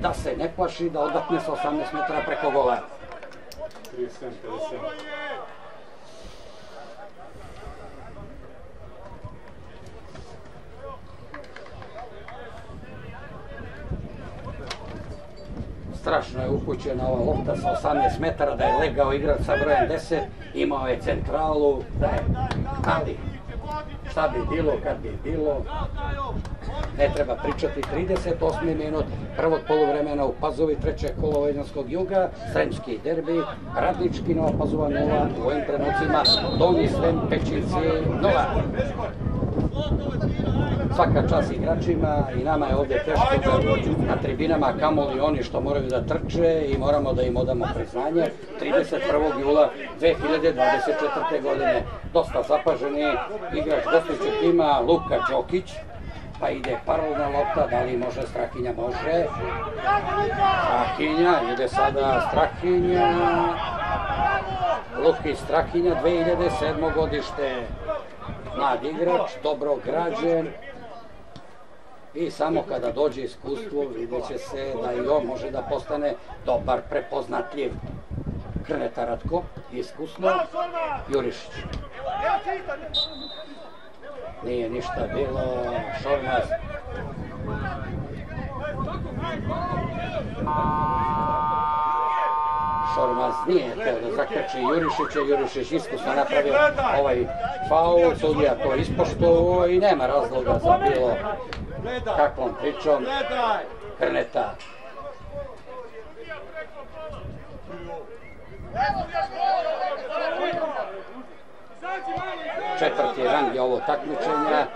da se ne plaši da odatne sa 18 metara preko gola. 37, strašno je upućena ova lopta sa 18 metara, da je legao igrač sa brojem 10, imao je centralu, da je, ali šta bi bilo kad bi bilo, ne treba pričati, 38. minut prvog polovremena u Pazovi, treće kolo Vojnanskog juga, Sremski derbi, Radnički Nova Pazova 0, u ovim trenucima Donji Srem Pećinci 0 svaka čast igračima i nama je ovdje teško da na tribinama kamoli oni što moraju da trče i moramo da im odamo priznanje. 31. jula 2024. godine dosta zapaženi igrač gostujućeg tima Luka Đokić, pa ide paralelna lopta, da li može Strahinja, može. Strahinja, ide sada Strahinja. Luki Strahinja, 2007. godište. Mlad igrač, dobro građen, i samo kada dođe iskustvo vidjet će se da i on može da postane dobar, prepoznatljiv Krneta Ratko, iskusno, Jurišić. Nije ništa bilo, Šormaz. Šormaz nije teo da zakrči Jurišića, Jurišić iskusno napravio ovaj faul, sudija to ispoštovao i nema razloga za bilo kakvom pričom Krneta. Četvrti rang je ovo takmičenja.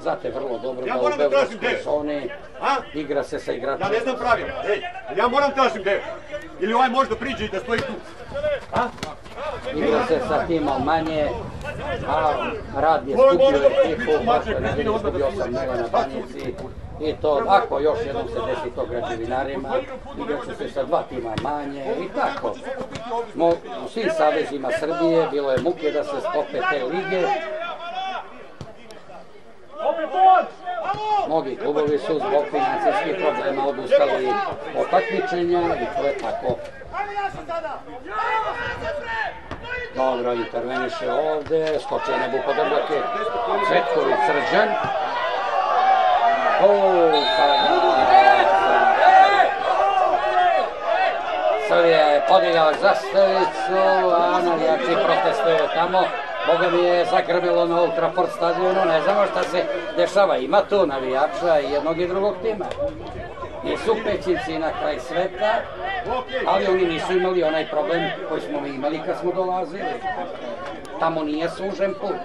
Znate vrlo dobro ja da u Beogradskoj zoni igra se sa igračima. Ja ne znam pravila. Ej, ja moram tražim gde. Ili ovaj možda priđe i da stoji tu. A? Igra se sa timom manje, a rad je skupio ekipu, baš ne vidim, izgubio sam mega na banjici. I to, ako još jednom se desi to građevinarima, igraće se sa dva tima manje i tako. Mo, u svim savezima Srbije bilo je muke da se stope te lige. Mnogi klubovi su zbog financijskih problema odustali od takmičenja i to je tako. Dobro, interveniše ovde, skočio nebu podrbake, Cvetković Srđan. O, Srbija je podigao zastavicu, a navijači protestuju tamo. Boga mi je zagrmilo na Old Trafford stadionu, ne znamo šta se dešava. Ima tu navijača i jednog i drugog tima. Nisu pećinci na kraj sveta, ali oni nisu imali onaj problem koji smo mi imali kad smo dolazili. Tamo nije sužen put.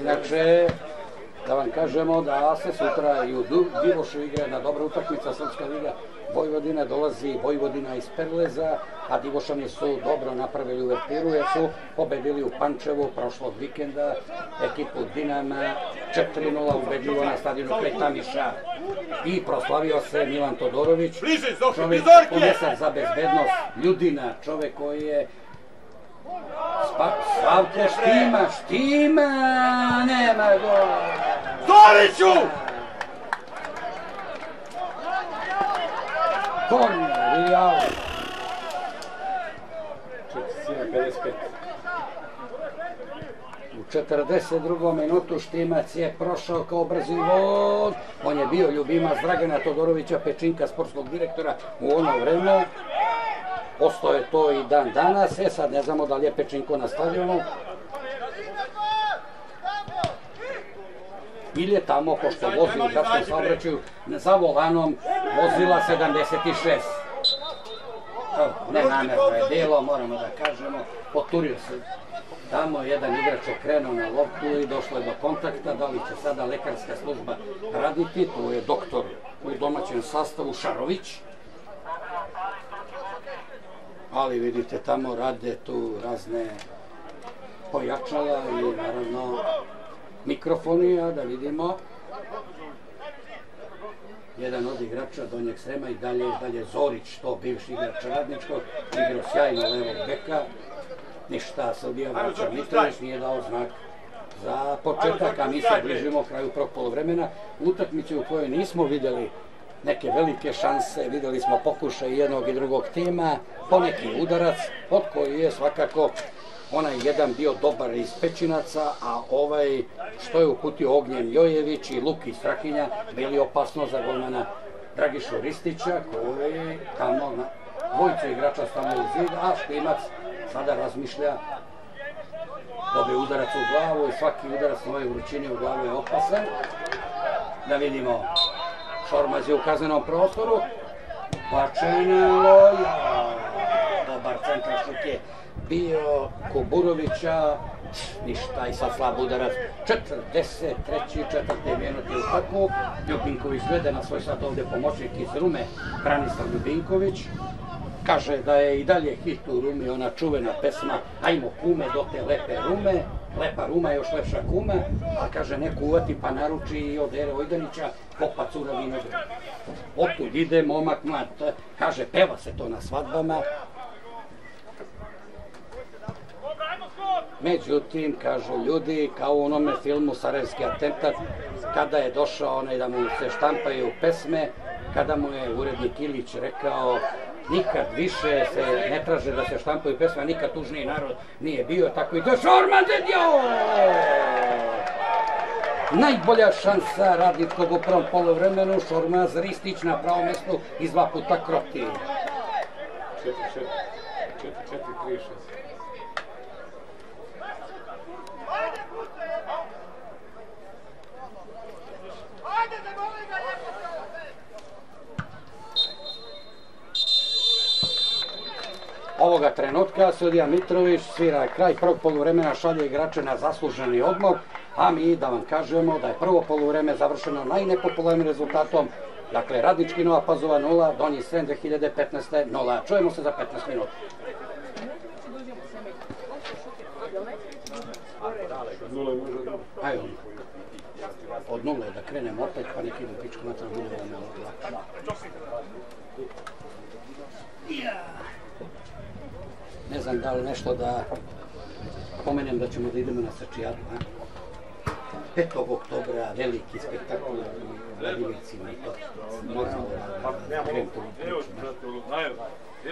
Inače, kažemo da se sutra i u Divošu igra jedna dobra utakmica Srpska liga Vojvodina, dolazi Vojvodina iz Perleza, a Divošani su dobro napravili uvertiru jer su pobedili u Pančevu prošlog vikenda ekipu Dinama 4-0 ubedljivo na stadionu Kretamiša i proslavio se Milan Todorović, čovjek komesar za bezbednost Ljudina, čovjek koji je Spa, Slavko štima, štima, nema gola. Zoriću! Kon, vidi aut. 55. U 42. minutu Štimac je prošao kao brzi vod. On je bio ljubimac Dragana Todorovića, pečinka sportskog direktora u ono vreme. Postoje to i dan danas, e sad ne znamo da li je Pečinko na stadionu. Ili je tamo, pošto vozi u gradskom saobraćaju, za volanom vozila 76. Ne namerno je delo, moramo da kažemo, poturio se. Tamo jedan igrač okrenuo na loptu i došlo je do kontakta, da li će sada lekarska služba raditi, tu je doktor u domaćem sastavu Šarović ali vidite tamo rade tu razne pojačala i naravno mikrofoni, a da vidimo. Jedan od igrača Donjeg Srema i dalje, dalje Zorić, to bivši igrač Radničkog, igrao sjajno levog beka, ništa, Srbija vraća Mitrović nije dao znak za početak, a mi se bližimo kraju prvog polovremena, utakmice u kojoj nismo videli neke velike šanse, videli smo pokušaj jednog i drugog tima, poneki udarac, od koji je svakako onaj jedan bio dobar iz Pećinaca, a ovaj što je uputio Ognjen Jojević i Luki Strahinja bili opasno za golmana Dragišu Ristića, koji tamo na dvojicu igrača stavljaju u zid, a Štimac sada razmišlja dobije udarac u glavu i svaki udarac na ovoj vrućini u glavu je opasan. Da vidimo, Šormaz je u kaznenom prostoru, Pačenilo, dobar centar šut je bio Kuburovića, ništa i sad slab udarac. 43. četvrte minut je u takvu. Ljubinković gleda na svoj sad ovde pomoćnik iz Rume, Branislav Ljubinković. Kaže da je i dalje hit u Rumi ona čuvena pesma Ajmo kume do te lepe Rume, lepa Ruma još lepša kume, a kaže neko uvati pa naruči i od Ere Ojdanića kopa cura vinograd. Otud ide momak mlad, kaže peva se to na svadbama, Međutim, kažu ljudi, kao u onome filmu Sarajevski atentat, kada je došao onaj da mu se štampaju pesme, kada mu je urednik Ilić rekao nikad više se ne traže da se štampaju pesme, nikad tužniji narod nije bio, tako i to Šorman Dedio! Najbolja šansa radničkog u prvom polovremenu, Šormaz Ristić na pravom mestu i dva puta kroti. 4-4, 4-3, 6. Ovoga trenutka sudija Mitrović svira kraj prvog poluvremena, šalje igrače na zasluženi odmor, a mi da vam kažemo da je prvo poluvreme završeno najnepopularnim rezultatom Dakle, Radnički Nova Pazova 0, Donji Sren 2015. 0. Čujemo se za 15 minuta. Od nule da krenemo opet, pa neki do pičku natrag bude da me lakše. Ne znam da li nešto da pomenem da ćemo da idemo na Srčijadu, a? 5. oktobra, veliki spektakl u Vladimicima i to moramo da krenemo tu priču.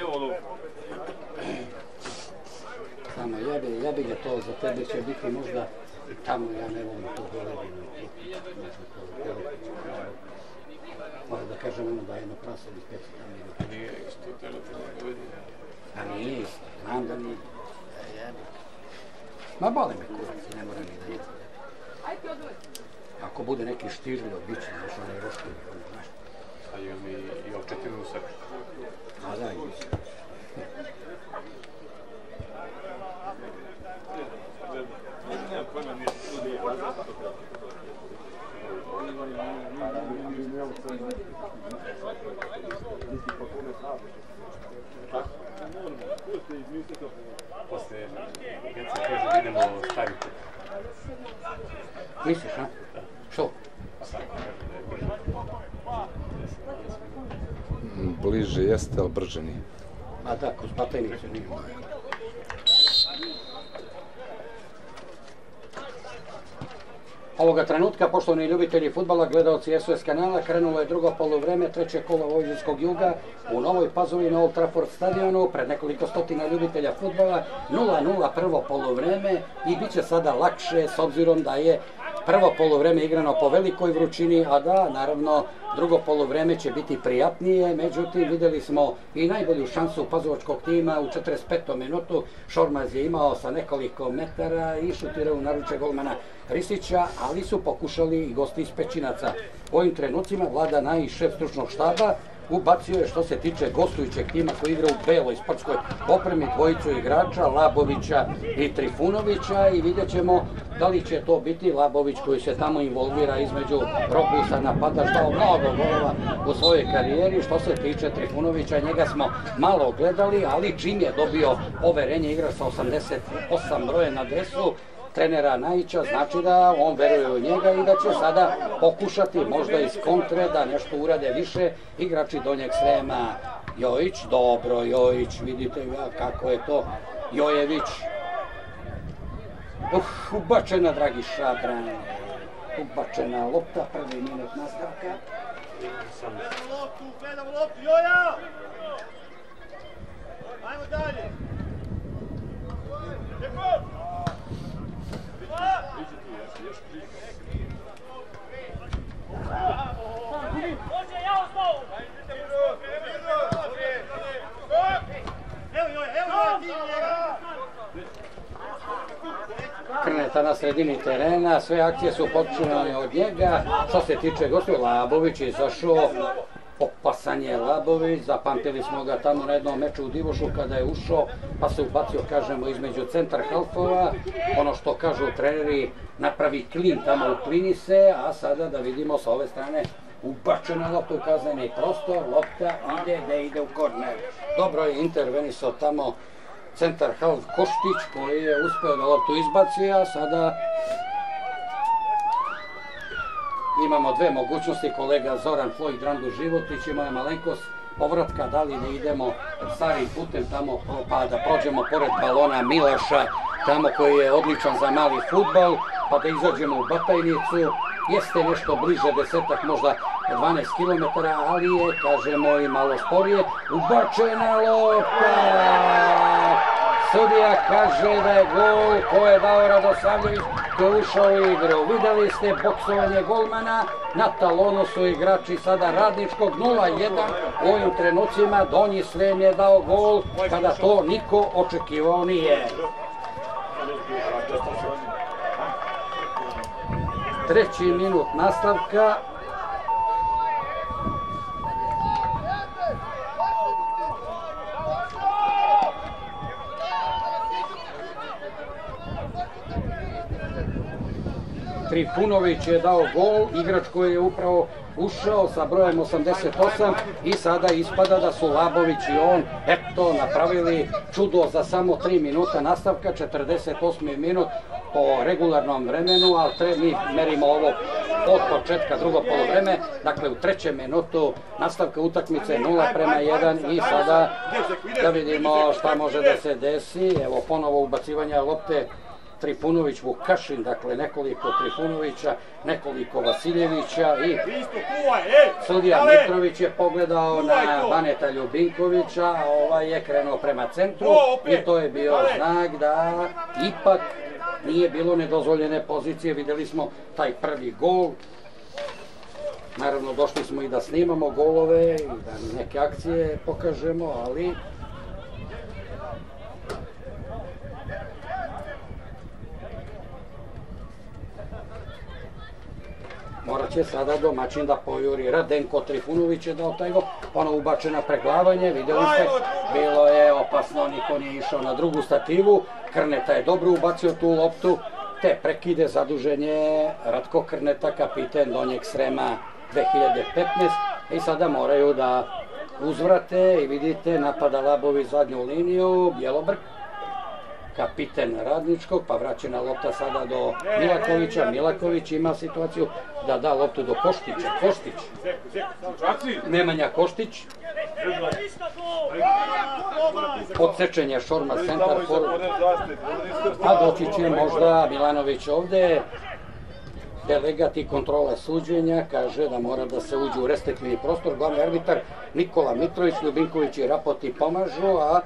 Evo ono. Samo jebi, jebi ga to, za tebe će biti možda tamo, ja ne volim to govorinu, to Moram da kažem ono da je jedno prase ili pet tamo. Nije isto telo te ne A nije isto, znam da nije. Ma boli me kurac, ne mora ni da jede. Ako bude neki štirljo, bit će, znaš, onaj roštilj, znaš. A imam i, i ovčetinu u sebi. A da, i mislim. Misliš, a? Što? Bliže jeste, ali brže nije. A da, kroz Batajnicu nije. Ovoga trenutka, poštovani ljubitelji futbala, gledalci SOS kanala, krenulo je drugo polovreme, treće kolo Vojvodinskog juga u Novoj Pazovi na Old Trafford stadionu, pred nekoliko stotina ljubitelja futbala, 0-0 prvo polovreme i bit će sada lakše s obzirom da je prvo polovreme igrano po velikoj vrućini, a da, naravno, drugo polovreme će biti prijatnije, međutim, videli smo i najbolju šansu pazovačkog tima u 45. minutu. Šormaz je imao sa nekoliko metara i šutirao u naruče golmana Risića, ali su pokušali i gosti iz Pećinaca. U ovim trenucima vlada naj šef stručnog štaba, ubacio je što se tiče gostujućeg tima koji igra u beloj sportskoj opremi dvojicu igrača, Labovića i Trifunovića i vidjet ćemo da li će to biti Labović koji se tamo involvira između Robusa napadač dao mnogo golova u svojoj karijeri. Što se tiče Trifunovića, njega smo malo gledali, ali čim je dobio poverenje igra sa 88 broje na desu, trenera Najića, znači da on veruje u njega i da će sada pokušati možda iz kontre da nešto urade više igrači Donjeg Srema. Jojić, dobro, Jojić, vidite ga kako je to. Jojević, Uf, ubačena, dragi Šadran. Ubačena lopta, prvi minut nastavka. Gledamo loptu, gledamo loptu, Joja! Ajmo dalje! Krneta na sredini terena, sve akcije su počinjene od njega. Što se tiče gostu, Labović je izašao, opasan je Labović, zapamtili smo ga tamo na jednom meču u Divošu kada je ušao, pa se ubacio, kažemo, između centar halfova, ono što kažu treneri, napravi klin tamo u klini se, a sada da vidimo sa ove strane ubačena lopta u kazneni prostor, lopta ide da ide u korner. Dobro je intervenisao tamo centar half Koštić koji je uspeo da loptu izbaci, a sada imamo dve mogućnosti, kolega Zoran Floj Drandu Životić i moja malenkost. Povratka, da li ne idemo starim putem tamo pa da prođemo pored balona Milaša, tamo koji je odličan za mali futbal, pa da izađemo u Batajnicu, jeste nešto bliže desetak, možda 12 km, ali je, kažemo, i malo sporije, ubačena lopta! Sudija kaže da je gol ko je dao Radosavljević koji je ušao u igru. Videli ste boksovanje golmana, na talonu su igrači sada radničkog 0-1. U ovim trenucima Donji Srem je dao gol kada to niko očekivao nije. Treći minut nastavka, Trifunović je dao gol, igrač koji je upravo ušao sa brojem 88 i sada ispada da su Labović i on eto napravili čudo za samo 3 minuta nastavka, 48. minut po regularnom vremenu, ali tre, mi merimo ovo od početka drugo polovreme, dakle u trećem minutu nastavka utakmice 0 prema 1 i sada da vidimo šta može da se desi, evo ponovo ubacivanje lopte Trifunović Vukašin, dakle nekoliko Trifunovića, nekoliko Vasiljevića i sudija Mitrović je pogledao na Baneta Ljubinkovića, a ovaj je krenuo prema centru i to je bio znak da ipak nije bilo nedozvoljene pozicije, videli smo taj prvi gol, Naravno, došli smo i da snimamo golove i da neke akcije pokažemo, ali morat će sada domaćin da pojuri. Radenko Trifunović je dao taj go, ono ubačena preglavanje, videli ste, bilo je opasno, niko nije išao na drugu stativu, Krneta je dobro ubacio tu loptu, te prekide zaduženje Ratko Krneta, kapiten Donjeg Srema 2015 i sada moraju da uzvrate i vidite napada Labovi zadnju liniju, Bjelobrk kapiten Radničkog, pa vraćena lopta sada do Milakovića. Milaković ima situaciju da da loptu do Koštića. Koštić. Nemanja Koštić. Podsečen je Šorma centar. A doći će možda Milanović ovde. Delegat i kontrola suđenja kaže da mora da se uđe u restriktivni prostor. Glavni arbitar Nikola Mitrović, Ljubinković i Rapoti pomažu, a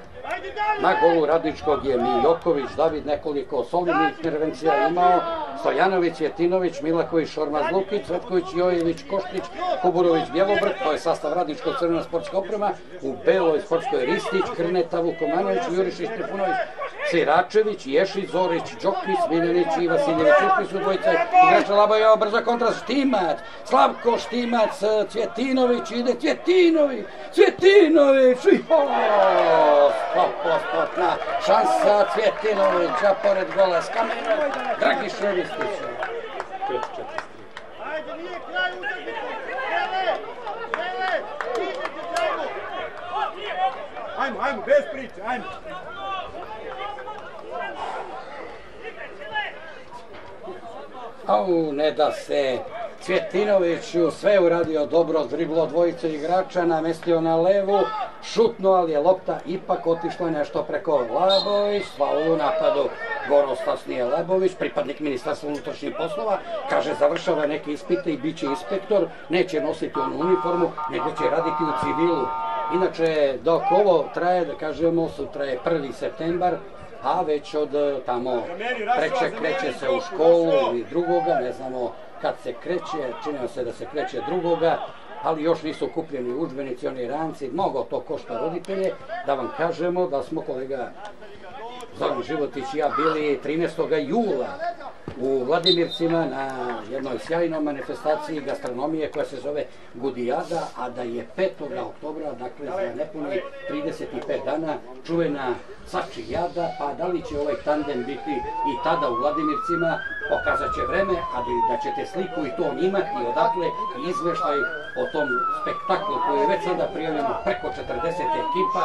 Na golu Radičkog je Mijoković, David nekoliko solidnih intervencija imao, Stojanović, Jetinović, Milaković, Šormaz Lukić, Cvetković, Jojević, Koštić, Kuburović, Bjelobrk, to je sastav Radničkog crvena sportska oprema, u beloj sportskoj Ristić, Krneta, Vukomanović, Jurišić, Trifunović, Siračević, Ješić, Zorić, Đokić, Miljanić i Vasiljević. Ušli su dvojice igrača Laboja, brza kontra, Štimac, Slavko Štimac, Cvjetinović, ide Cvjetinović, Cvjetinović, i stopostotna šansa Cvjetinovića pored gola s kamenom, Dragiš Revistić. 5-4. Ajde, nije kraj utakmice. Sele, sele, idete zajedno. Ajmo, ajmo, bez priče, ajmo. Au, ne da se Cvjetinoviću sve uradio dobro, driblo dvojice igrača, namestio na levu, šutno, ali je lopta ipak otišla nešto preko Labović, faul u napadu Gorostas nije Labović, pripadnik ministarstva unutrašnjih poslova, kaže završava neke ispite i bit će inspektor, neće nositi onu uniformu, nego će raditi u civilu. Inače, dok ovo traje, da kažemo, sutra je 1. septembar, a već od eh, tamo treće kreće se u školu ili drugoga, ne znamo kad se kreće, čini nam se da se kreće drugoga, ali još nisu kupljeni udžbenici, oni ranci, mnogo to košta roditelje, da vam kažemo da smo kolega Zoran Životić i ja bili 13. jula u Vladimircima na jednoj sjajnoj manifestaciji gastronomije koja se zove Gudijada, a da je 5. oktobra, dakle za nepuni 35 dana, čuvena Sači Jada, pa da li će ovaj tandem biti i tada u Vladimircima, pokazat će vreme, a da ćete sliku i to imati odatle i izveštaj o tom spektaklu koji je već sada prijavljeno preko 40 ekipa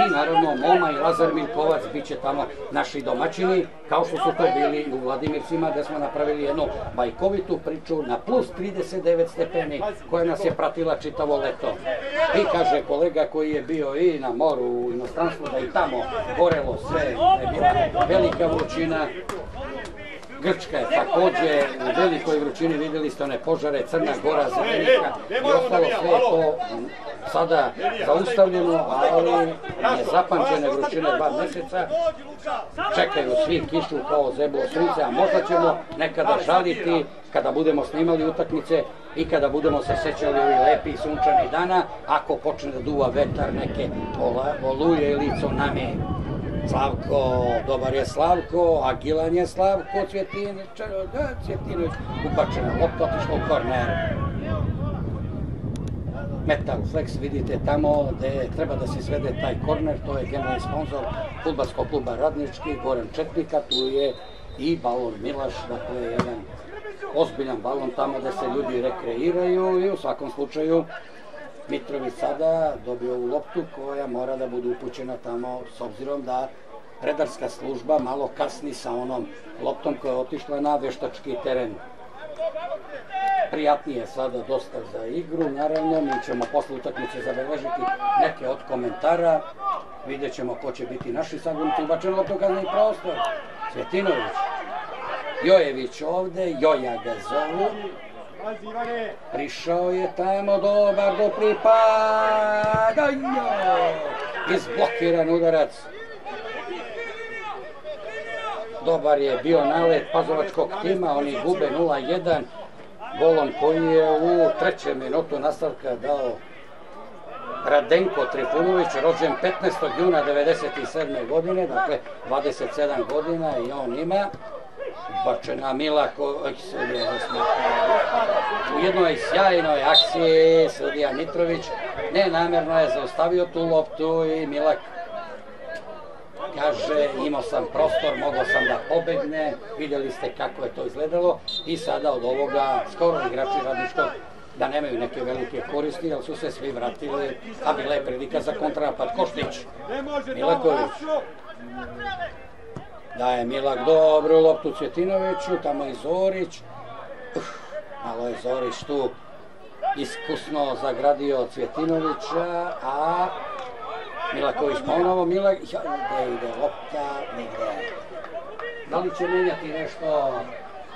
i naravno Moma i Lazar Milkovac bit će tamo naši domaćini, kao što su to bili u Vladimircima gde smo napravili jednu bajkovitu priču na plus 39 stepeni koja nas je pratila čitavo leto. I kaže kolega koji je bio i na moru u inostranstvu da i tamo gorelo sve, da je bila velika vrućina, Grčka je takođe u velikoj vrućini, videli ste one požare, Crna Gora, Zelenika i ostalo sve je to sada zaustavljeno, ali je zapamćene vrućine dva meseca, čekaju svi kišu kao zeblo sunce, a možda ćemo nekada žaliti kada budemo snimali utakmice i kada budemo se sećali ovih lepi sunčanih dana, ako počne da duva vetar neke oluje ili tsunami. Slavko, dobar je Slavko, agilan je Slavko, Cvjetinović, da, Cvjetinović, upačena lopta, otišla u korner. Metal Flex vidite tamo gde treba da se svede taj korner, to je generalni sponsor futbalskog kluba Radnički, Goran Četnika, tu je i balon Milaš, dakle jedan ozbiljan balon tamo gde se ljudi rekreiraju i u svakom slučaju Mitrović sada dobio ovu loptu koja mora da bude upućena tamo s obzirom da redarska služba malo kasni sa onom loptom koja je otišla na veštački teren. Prijatnije sada dosta za igru, naravno, mi ćemo posle utakmice zabeležiti neke od komentara, vidjet ćemo ko će biti naši sagovornici, ubačeno loptu kazni prostor, Cvetinović, Jojević ovde, Joja ga zovu, Prišao je tamo dobar do pripada. Izblokiran udarac. Dobar je bio nalet pazovačkog tima, oni gube 0-1 golom koji je u trećem minutu nastavka dao Radenko Trifunović, rođen 15. juna 1997. godine, dakle 27 godina i on ima bačena Mila sudija u jednoj sjajnoj akciji sudija Mitrović nenamerno je zaustavio tu loptu i Milak kaže imao sam prostor, mogao sam da pobegne, vidjeli ste kako je to izgledalo. I sada od ovoga skoro igrači radničkog da nemaju neke velike koristi, jer su se svi vratili, a bila je prilika za kontrapad. Koštić, Milaković, Daje Milak dobru loptu Cvjetinoviću, tamo i Zorić. Uf, malo je Zorić tu iskusno zagradio Cvjetinovića, a Milaković ponovo, Milak, gde ide lopta, nigde. Da li će menjati nešto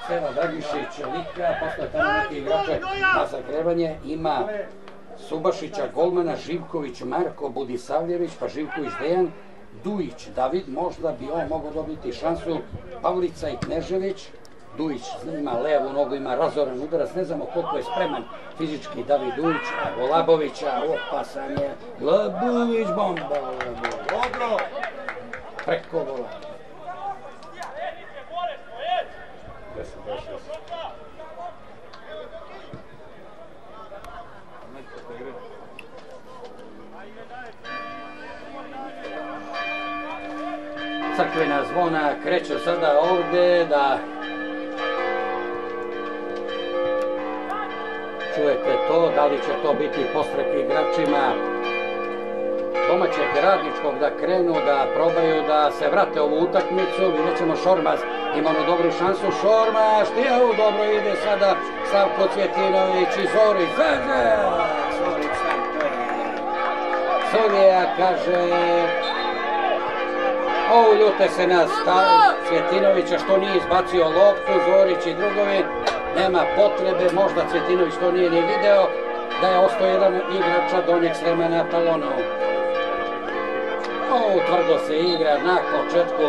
Seva Dragišić, Lika, posle tamo neki igrače na zagrebanje, ima Subašića, Golmana, Živković, Marko Budisavljević, pa Živković Dejan, Dujić. David, možda bi on mogao dobiti šansu, Pavlica i Knežević, Dujić ima levu nogu, ima razoran udarac, ne znamo koliko je spreman fizički David Dujić, a Labovića, opasan je, Labović bomba, Dobro! Preko gola. Zvona kreću sada ovde da čujete to, da li će to biti postrek igračima domaćeg radničkog da krenu, da probaju da se vrate ovu utakmicu, vidjet ćemo Šormaz, ima onu dobru šansu, Šormaz, Štijavu dobro ide sada Slavko Cvjetinović i Zorić, Zeze, Zorić, Sudija kaže O, ljute se na Cvjetinovića što nije izbacio loptu, Zorić i drugovi. Nema potrebe, možda Cvjetinović to nije ni video, da je ostao jedan igrača donjeg Sremena Talonu. O, tvrdo se igra na početku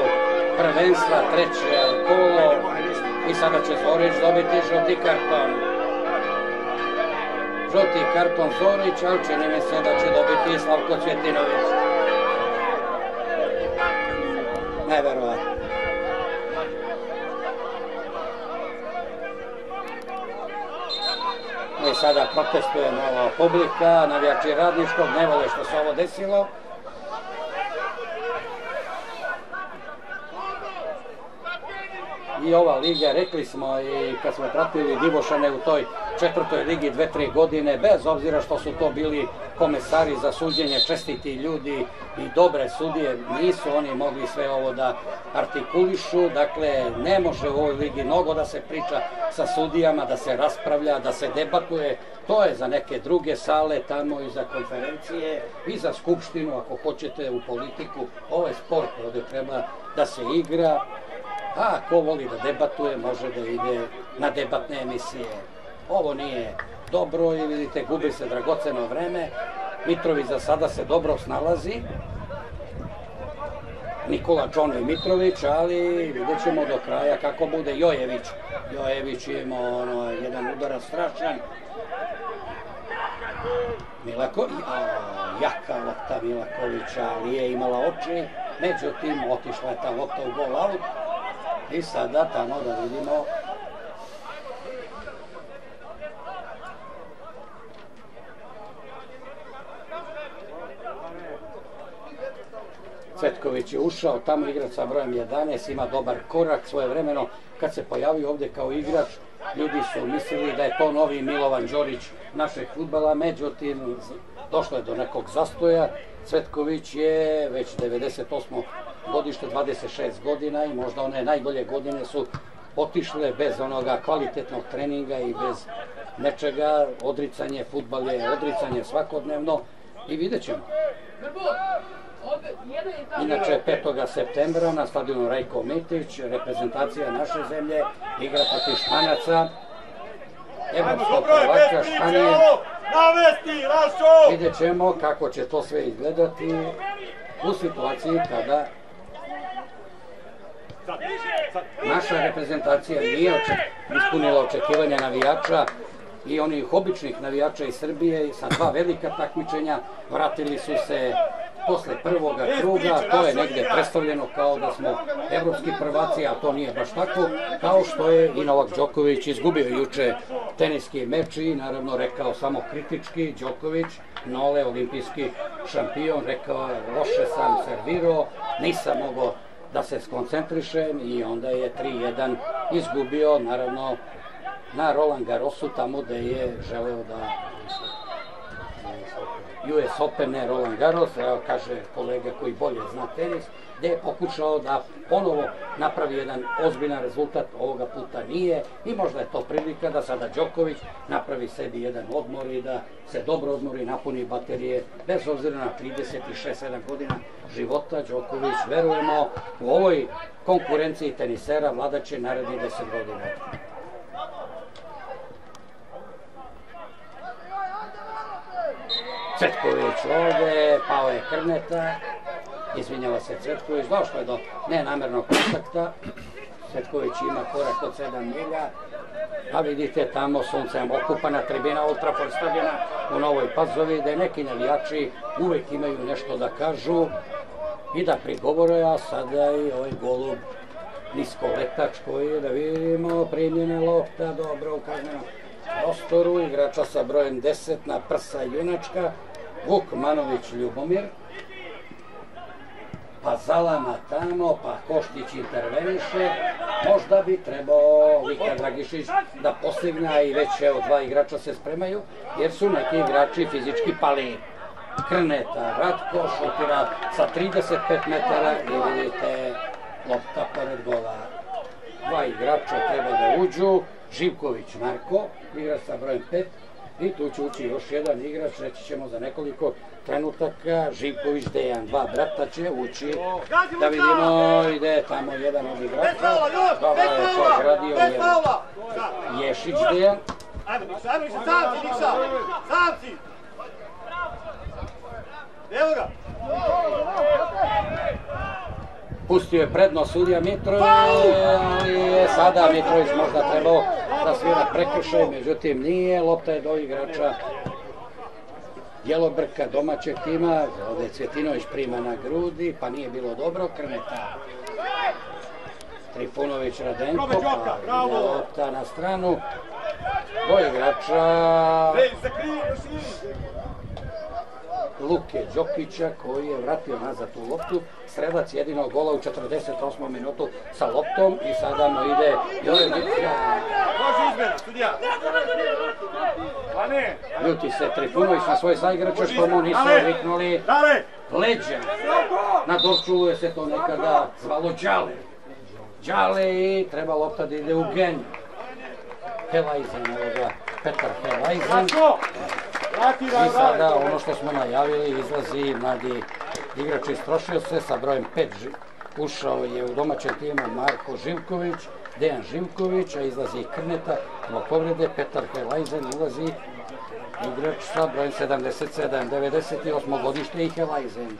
prvenstva, treće kolo i sada će Zorić dobiti žuti karton. Žuti karton Zorić, ali čini mi se da će dobiti Slavko Cvjetinović. Sada protestuje malo publika, navijači radničkog, ne vole što se ovo desilo. i ova liga, rekli smo i kad smo pratili Divošane u toj četvrtoj ligi dve, tri godine, bez obzira što su to bili komesari za suđenje, čestiti ljudi i dobre sudije, nisu oni mogli sve ovo da artikulišu, dakle ne može u ovoj ligi mnogo da se priča sa sudijama, da se raspravlja, da se debatuje, to je za neke druge sale tamo i za konferencije i za skupštinu ako hoćete u politiku, ovo je sport ovde treba da se igra, A ko voli da debatuje, može da ide na debatne emisije. Ovo nije dobro i vidite, gubi se dragoceno vreme. Mitrović za sada se dobro snalazi. Nikola Čone Mitrović, ali vidjet ćemo do kraja kako bude Jojević. Jojević ima ono, jedan udarac strašan. Milako, a, jaka lopta Milakovića, ali je imala oči, međutim otišla je ta lopta u gol out I sada tamo da vidimo Cvetković je ušao, tamo igrač sa brojem 11, ima dobar korak svoje vremeno. Kad se pojavio ovde kao igrač, ljudi su mislili da je to novi Milovan Đorić našeg futbala, međutim, došlo je do nekog zastoja. Cvetković je već 98 godište 26 godina i možda one najbolje godine su otišle bez onoga kvalitetnog treninga i bez nečega, odricanje, futbal je odricanje svakodnevno i vidjet ćemo. Inače, 5. septembra na stadionu Rajko Mitić, reprezentacija naše zemlje, igra protiv Španaca, evropskog prvaka Španije. Vidjet ćemo kako će to sve izgledati u situaciji kada Naša reprezentacija nije ispunila očekivanja navijača i onih običnih navijača iz Srbije sa dva velika takmičenja vratili su se posle prvoga kruga, to je negde predstavljeno kao da smo evropski prvaci, a to nije baš tako, kao što je i Novak Đoković izgubio juče teniski meč i naravno rekao samo kritički Đoković, Nole, olimpijski šampion, rekao loše sam servirao, nisam mogao da se skoncentrišem i onda je 3-1 izgubio, naravno, na Roland Garrosu, tamo gde je želeo da US Open, ne Roland Garros, evo kaže kolega koji bolje zna tenis, gde je pokušao da ponovo napravi jedan ozbiljan rezultat, ovoga puta nije i možda je to prilika da sada Đoković napravi sebi jedan odmor i da se dobro odmori, napuni baterije, bez obzira na 36-7 godina života, Đoković, verujemo, u ovoj konkurenciji tenisera vladaće naredni 10 godina. Cvetković ovde, pao je Krneta, izvinjava se Cvetković, došlo je do nenamernog kontakta, Cvetković ima korak od 7 milja, a vidite tamo suncem okupana tribina Trafford stadiona u Novoj Pazovi, gde neki navijači uvek imaju nešto da kažu i da prigovore, a sada i ovaj golub niskoletač koji je, da vidimo, primljena lopta, dobro u kaznenom prostoru, igrača sa brojem 10 na prsa junačka, Vuk Manović Ljubomir, pa Zalama tamo, pa Koštić interveniše, možda bi trebao Vika Dragišić da postigne i već evo dva igrača se spremaju, jer su neki igrači fizički pali. Krneta, Ratko šutira sa 35 metara i vidite lopta pored gola. Dva igrača treba da uđu, Živković Marko, igra sa brojem 5, i tu će ući još jedan igrač, reći ćemo za nekoliko trenutaka, Živković Dejan, dva brata će ući, da vidimo ide tamo jedan od igrača, dobro je to gradio Ješić Dejan. Ajmo, ajmo, Nikša, sam si, Nikša, sam si! Evo ga! Pustio je predno sudija Mitrović, ali je sada Mitrović možda trebao da svira prekršaj, međutim nije, lopta je do igrača. Jelobrka domaćeg tima, ovde je Cvjetinović prima na grudi, pa nije bilo dobro, Krneta. Trifunović Radenko, pa lopta na stranu, do igrača. Luke Đokića koji je vratio nazad u loptu. Strelac jedinog gola u 48. minutu sa loptom i sada mu ide Jorevića. Može izmena, sudija. Pa ne. Ljuti se Trifunović na svoje saigrače što mu nisu Dale. viknuli Dale. leđem. Na Dorčulu je se to nekada zvalo Đale. Đale i treba lopta da ide u gen. Helajzen, evo ga, Petar Helajzen. I sada brale. ono što smo najavili izlazi mladi igrač istrošio se sa brojem 5 ušao je u domaćem timu Marko Živković, Dejan Živković, a izlazi Krneta zbog povrede, Petar Helajzen ulazi igrač sa brojem 77, 98 godište i Helajzen.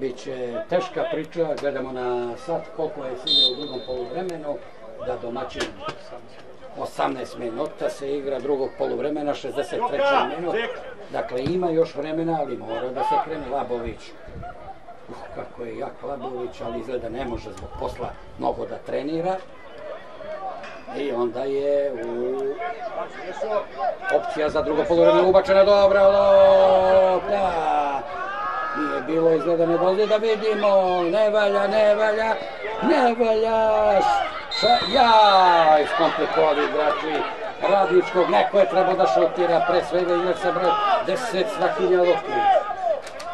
Biće teška priča, gledamo na sat koliko je se igra u drugom poluvremenu, da domaćin 18 minuta se igra drugog poluvremena, 63. minut. Dakle, ima još vremena, ali mora da se krene Labović. Uh, kako je jak Labović, ali izgleda ne može zbog posla mnogo da trenira. I onda je u opcija za drugo poluvreme ubačena dobra lopta. Nije bilo izgleda ne dolazi da vidimo. Ne valja, ne valja, ne valja. Ša, ja, iskomplikovali igrači Radničkog. Neko je trebao da šutira, pre svega igrač sa broj 10 Strahinja Lokvić.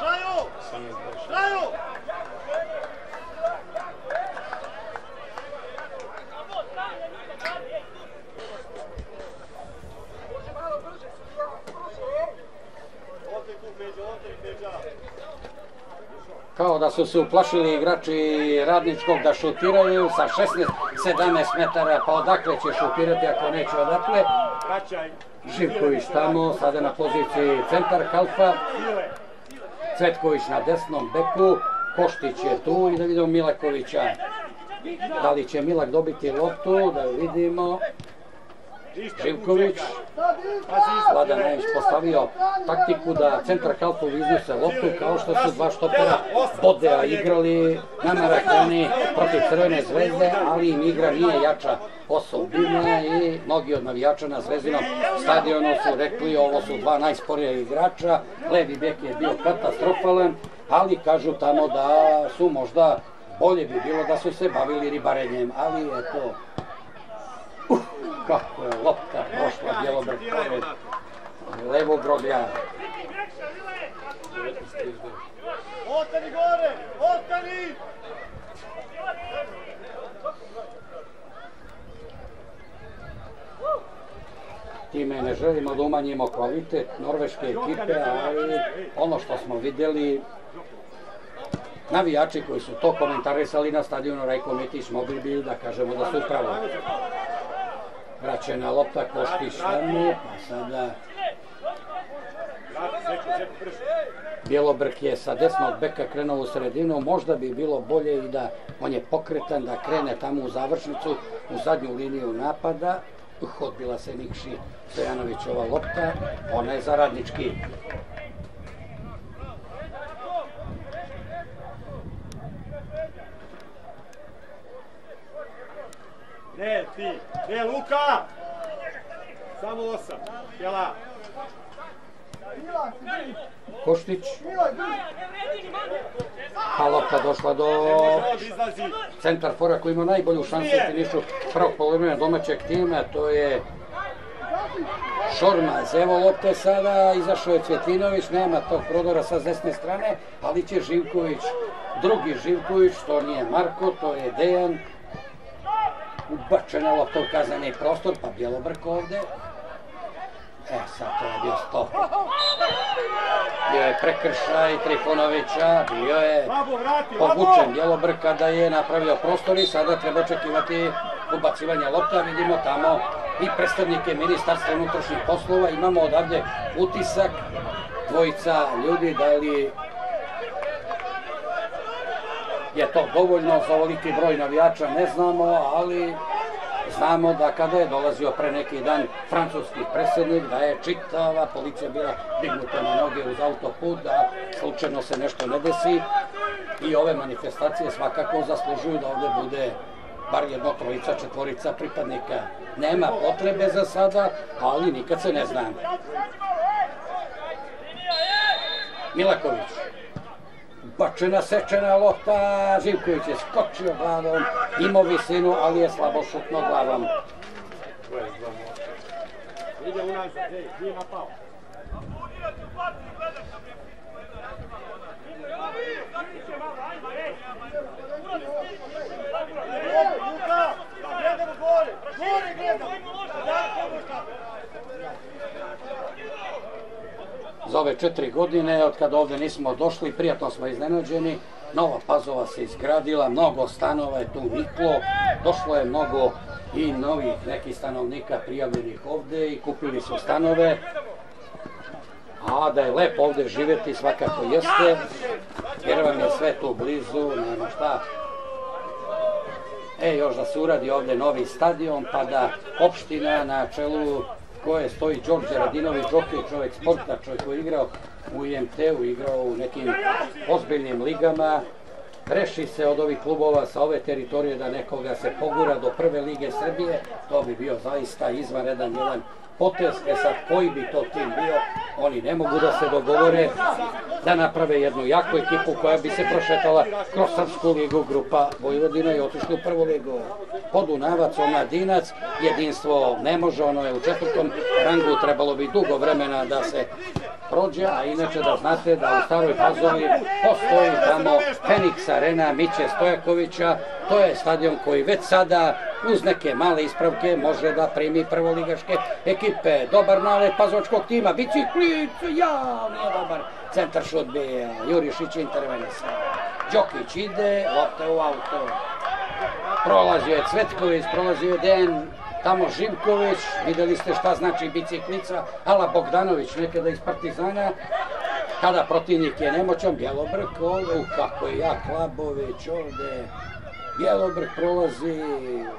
Traju. Traju. Ovdje tu Peđa, ovdje Peđa. Kao da su se uplašili igrači Radničkog da šutiraju sa 16-17 metara, pa odakle će šutirati ako neće odakle. Živković tamo, sada na poziciji centar Kalfa. Cvetković na desnom beku, Koštić je tu i da vidimo Milakovića. Da li će Milak dobiti loptu, da vidimo. Živković, sile. je ispostavio taktiku da centar Kalfov iznose loptu kao što su dva štopera Bodea igrali na Marakani protiv Crvene zvezde, ali im igra nije jača osobina i mnogi od navijača na zvezdinom stadionu su rekli ovo su dva najsporija igrača, levi bek je bio katastrofalan, ali kažu tamo da su možda bolje bi bilo da su se bavili ribarenjem, ali eto, uh, kako je lopta prošla Bjelobrg pored levog groblja. Ostani gore, ostani! Time ne želimo da umanjimo kvalitet norveške ekipe, ali ono što smo vidjeli, navijači koji su to komentarisali na stadionu Rajko Mitić mogli bi da kažemo da su upravo. Vraćena lopta Koštić tamo, pa sada. Bjelobrk je sa desnog beka krenuo u sredinu, možda bi bilo bolje i da on je pokretan, da krene tamo u završnicu, u zadnju liniju napada. Odbila se Nikši Stojanovićova lopta, ona je za radnički. Ne, ti. Ne, Luka! Samo osam. Jela. Koštić, pa lopta došla do izlazi. centar fora koji ima najbolju šansu u finišu prvog polovremena domaćeg tima, to je Šormaz. Evo lopte sada, izašao je Cvetinović, nema tog prodora sa desne strane, ali će Živković, drugi Živković, to nije Marko, to je Dejan. Ubačena lopta u kazani prostor, pa Bjelobrk ovde. E, sad to je bio stop. Bio je prekršaj Trifunovića, bio je povučen! Bjelobrka da je napravio prostor i sada treba očekivati ubacivanje lopta. Vidimo tamo i predstavnike Ministarstva unutrašnjih poslova. Imamo odavde utisak dvojica ljudi da li je to dovoljno za ovoliki broj navijača, ne znamo, ali znamo da kada je dolazio pre neki dan francuski predsjednik, da je čitava policija bila dignuta na noge uz autoput, da slučajno se nešto ne desi. i ove manifestacije svakako zaslužuju da ovde bude bar jedno trojica, četvorica pripadnika. Nema potrebe za sada, ali nikad se ne zna. Milaković. Opačená sečená lopta, Živkovič je skočil hlavou, Dimovi synu, ale je slabo šutno hlavom. Ide u nás, hej, na pao. Za ove četiri godine, od kada ovde nismo došli, prijatno smo iznenađeni. Nova Pazova se izgradila, mnogo stanova je tu niklo, došlo je mnogo i novih nekih stanovnika prijavljenih ovde i kupili su stanove. A da je lepo ovde živeti svakako jeste, jer vam je sve tu blizu, nema šta. E, još da se uradi ovde novi stadion, pa da opština na čelu koje stoji Đorđe Radinović, Đokej, čovjek sporta, čovjek koji je igrao u IMT-u, igrao u nekim ozbiljnim ligama, reši se od ovih klubova sa ove teritorije da nekoga se pogura do prve lige Srbije, to bi bio zaista izvanredan jedan potez, e sad koji bi to tim bio, oni ne mogu da se dogovore da naprave jednu jaku ekipu koja bi se prošetala kroz Srpsku ligu grupa Vojvodina i otišli u prvu ligu. Podunavac, Omladinac, jedinstvo ne može, ono je u četvrtom rangu, trebalo bi dugo vremena da se prođe, a inače da znate da u Staroj Pazovi postoji tamo Fenix Arena Miće Stojakovića, to je stadion koji već sada uz neke male ispravke može da primi prvoligaške ekipe. Dobar nalet pazovačkog tima, biciklic, ja, nije dobar. Centar šut bija, Jurišić intervenisa. Đokić ide, lopta u auto. Prolazio je Cvetković, prolazio je Dejan, tamo Živković, videli ste šta znači biciklica, Ala Bogdanović, nekada iz Partizana, kada protivnik je nemoćan, Bjelobrk ovde, u kako je jak Labović ovde, Bjelobrk prolazi,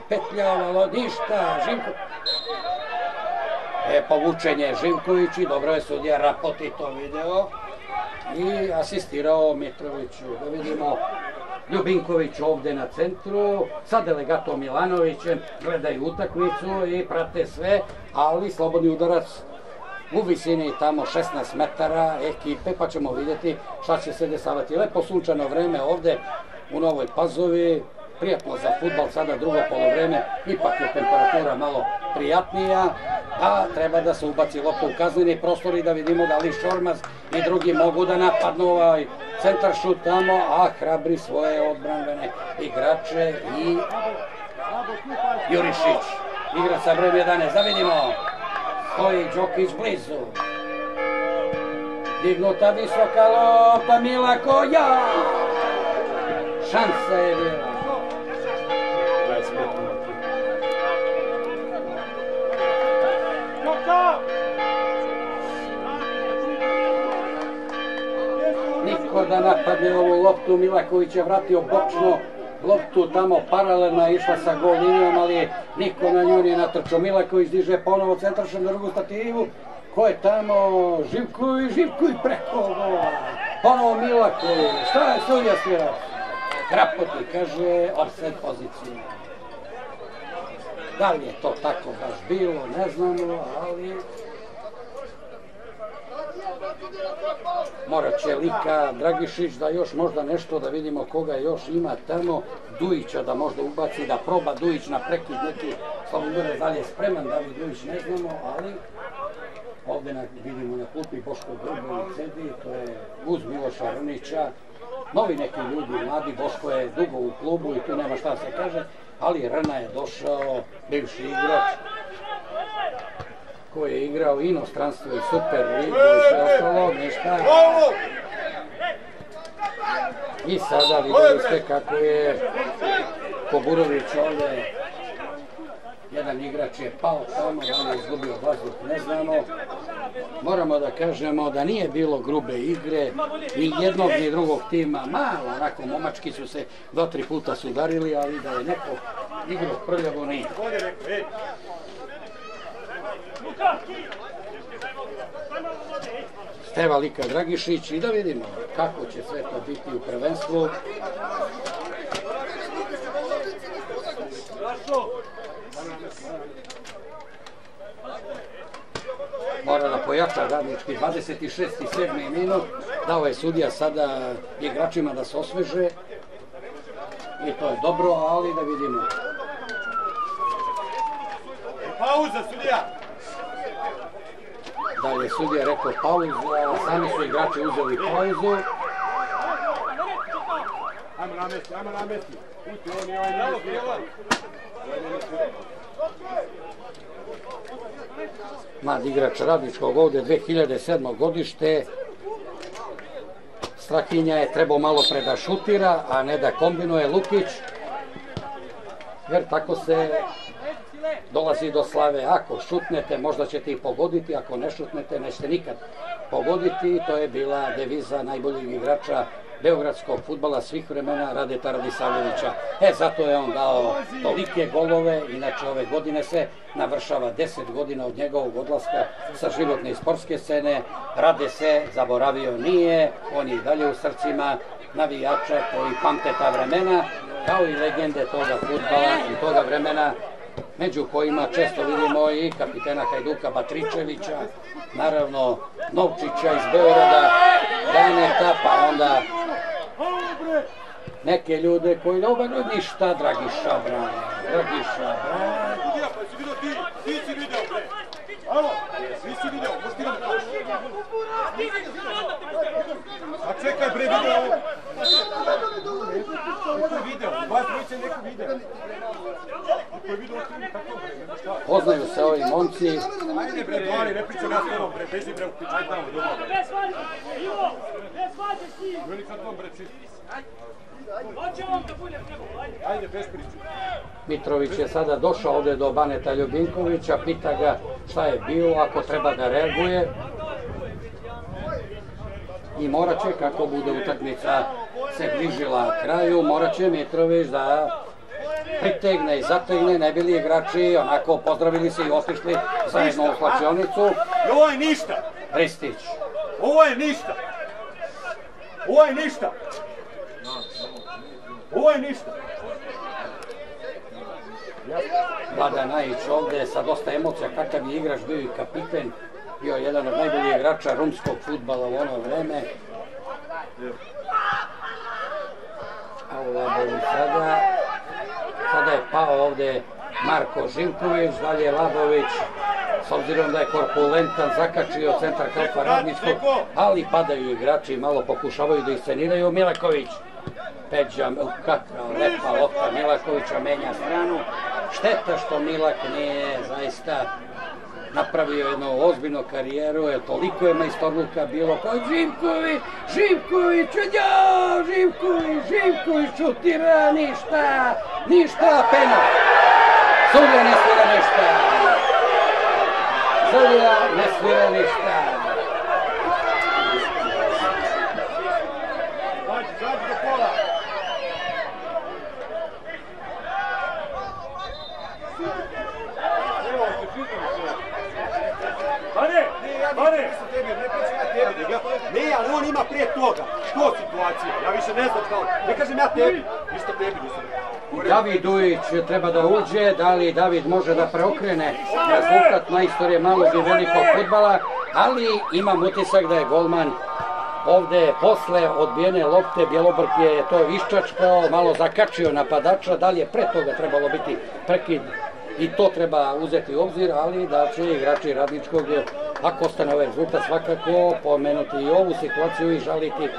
petljavalo, ništa, Živković. E, povučen je Živković i dobro je sudija Rapoti to video i asistirao Mitroviću. Da vidimo Ljubinković ovde na centru, sa delegatom Milanovićem gledaju utakmicu i prate sve, ali slobodni udarac u visini tamo 16 metara ekipe, pa ćemo vidjeti šta će se desavati. Lepo sunčano vreme ovde u Novoj Pazovi, prijatno za futbal, sada drugo polovreme, ipak je temperatura malo prijatnija, a treba da se ubaci lopta u kazneni prostor i da vidimo da li Šormaz i drugi mogu da napadnu ovaj centar šut tamo, a hrabri svoje odbranbene igrače i Jurišić. Igra sa brojem 11, da vidimo. Stoji Đokić blizu. Dignuta visoka lopta, Milako, ja! Šansa je bila. Niko da napadne ovu loptu, Milaković je vratio bočno loptu tamo paralelna išla sa gol linijom, ali niko na nju nije natrčao. Milaković diže ponovo centrašan na drugu stativu. Ko je tamo? Živković, Živković preko gola. Ponovo Milaković. Šta je sudija svira? Krapoti, kaže, offset pozicija. Da li je to tako baš bilo, ne znamo, ali Morat će Lika, Dragišić da još možda nešto da vidimo koga još ima tamo, Dujića da možda ubaci, da proba Dujić na prekid neki. Slobodana da li je spreman, da li Dujić ne znamo, ali ovde na, vidimo na klupi Boško Grbović sedi, to je uz Miloša Rnića, novi neki ljudi, mladi, Boško je dugo u klubu i tu nema šta se kaže, ali Rna je došao, bivši igrač, koji je igrao inostranstvo i super ligu i sve ostalo, ništa. I sada videli ste kako je Koburović ovde, jedan igrač je pao tamo, da je izgubio vazduh, ne znamo. Moramo da kažemo da nije bilo grube igre, ni jednog ni drugog tima, malo onako momački su se dva, tri puta sudarili, ali da je neko igrao prljavo nije. Steva Lika Dragišić i da vidimo kako će sve to biti u prvenstvu. Mora da pojača radnički 26. i 7. minut. Dao je sudija sada igračima da se osveže. I to je dobro, ali da vidimo. Pauza, sudija! Da je sudija rekao pauza, sami su igrači uzeli pauzu. Ajmo na mesti, ajmo na mesti. Puti, on je ovaj. Mlad igrač radničkog ovde 2007. godište. Strahinja je trebao malo pre da šutira, a ne da kombinuje Lukić. Jer tako se dolazi do slave. Ako šutnete, možda ćete i pogoditi, ako ne šutnete, nećete nikad pogoditi. To je bila deviza najboljeg igrača beogradskog futbala svih vremena Radeta Radisavljevića. E, zato je on dao tolike golove, inače ove godine se navršava 10 godina od njegovog odlaska sa životne i sportske scene. Rade se, zaboravio nije, on je i dalje u srcima navijača koji pamte ta vremena, kao i legende toga futbala i toga vremena među kojima često vidimo i kapitena Hajduka Batričevića, naravno Novčića iz Beograda, Daneta, pa onda neke ljude koji ne obavljaju ništa, Dragiša Brana, Dragiša Brana. Ti, ti si vidio bre. Alo, svi si vidio, možeš ti nam. A čekaj bre, vidio ovo. Neko je video, vas dvojice neko video. Neko je video ostavljeno tako bre, nema šta. Poznaju se ovi momci, Ajde bre, Bari, ne pričam ja s tobom bre, beži bre u pičku tamo, dobro bre. Bez svađe! Ivo! Bez svađe s njim! Veli kad vam bre čisti. Hoće on da bude ajde! Ajde, bez priče. Mitrović je sada došao ovde do Baneta Ljubinkovića, pita ga šta je bilo, ako treba da reaguje. I morat će, kako bude utakmica se bližila kraju, morat će Mitrović da pritegne i zategne, ne bili igrači onako pozdravili se i otišli zajedno u hlačionicu. Ovo je ništa. Ristić, Ovo je ništa. Ovo je ništa. Ovo je ništa. Vlada Najić ovde sa dosta emocija, kakav je igrač, bio i kapiten, bio jedan od najboljih igrača rumskog futbala u ono vreme. A Labovi sada, sada je pao ovde Marko Živković, dalje Labović, s obzirom da je korpulentan, zakačio centar kalpa radničkog, ali padaju igrači, malo pokušavaju da isceniraju. Milaković, Peđa, kakva lepa lopta Milakovića menja stranu. Šteta što Milak nije zaista napravio jednu ozbiljnu karijeru, jer toliko je majstorluka bilo kao Živković, Živković, ja, Živković, Živković, šutira, ništa, ništa, pena. Sudija ne svira ništa. Sudija ne svira ništa. Zađi, zađi do pola. Evo, te pitam se. Bane! Ne, ja Bane! ne pričam tebi, ne pričam ja tebi. nego ja- Ne, ali on ima prije toga. Što situacija? Ja više ne znam kao. Ne kažem ja tebi. Ništa tebi nisam. David Dujić treba da uđe, da li David može da preokrene rezultat na istorije malog i velikog futbala, ali imam utisak da je golman ovde posle odbijene lopte Bjelobrk je to iščačkao, malo zakačio napadača, da li je pre toga trebalo biti prekid i to treba uzeti u obzir, ali da će igrači radničkog, ako ostane ovaj rezultat, svakako pomenuti i ovu situaciju i žaliti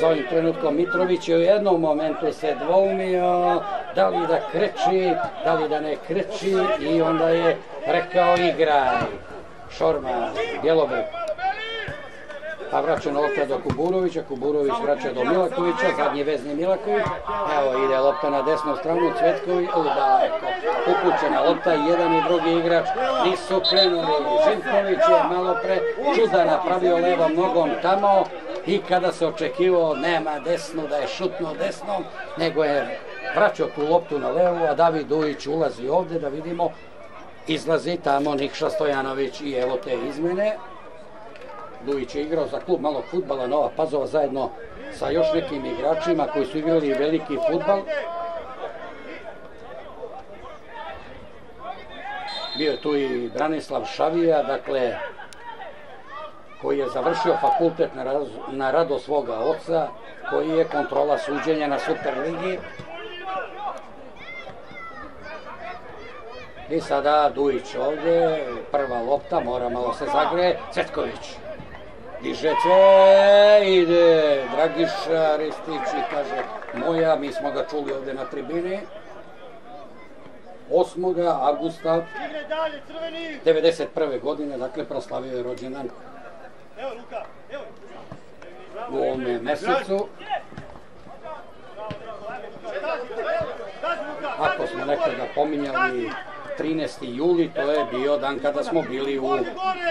za ovim trenutkom. Mitrović je u jednom momentu se dvoumio da li da kreći, da li da ne kreći i onda je rekao igraj. Šorma, Bjelobrk. Pa vraća lopta do Kuburovića, Kuburović vraća do Milakovića, zadnji vezni Milaković. Evo ide lopta na desnu stranu, Cvetković, daleko. Upućena lopta, jedan i drugi igrač nisu krenuli. Živković je malo pre čuda napravio levom nogom tamo i kada se očekivao nema desnu, da je šutnuo desnom, nego je vraćao tu loptu na levu, a David Dujić ulazi ovde da vidimo izlazi tamo Nikša Stojanović i evo te izmene. Dujić je igrao za klub malog futbala Nova Pazova zajedno sa još nekim igračima koji su igrali veliki futbal. Bio je tu i Branislav Šavija, dakle, koji je završio fakultet na, raz, na rado svoga oca, koji je kontrola suđenja na Superligi. I sada Dujić ovdje, prva lopta, mora malo se zagre, Cetković. Diže sve, ide Dragiša Ristić i kaže moja, mi smo ga čuli ovdje na tribini. 8. augusta Igre dalje, crveni! 91. godine, dakle proslavio je rođendan Evo Luka, evo! u ovome mesecu. Ako smo nekada pominjali 13. juli, to je bio dan kada smo bili u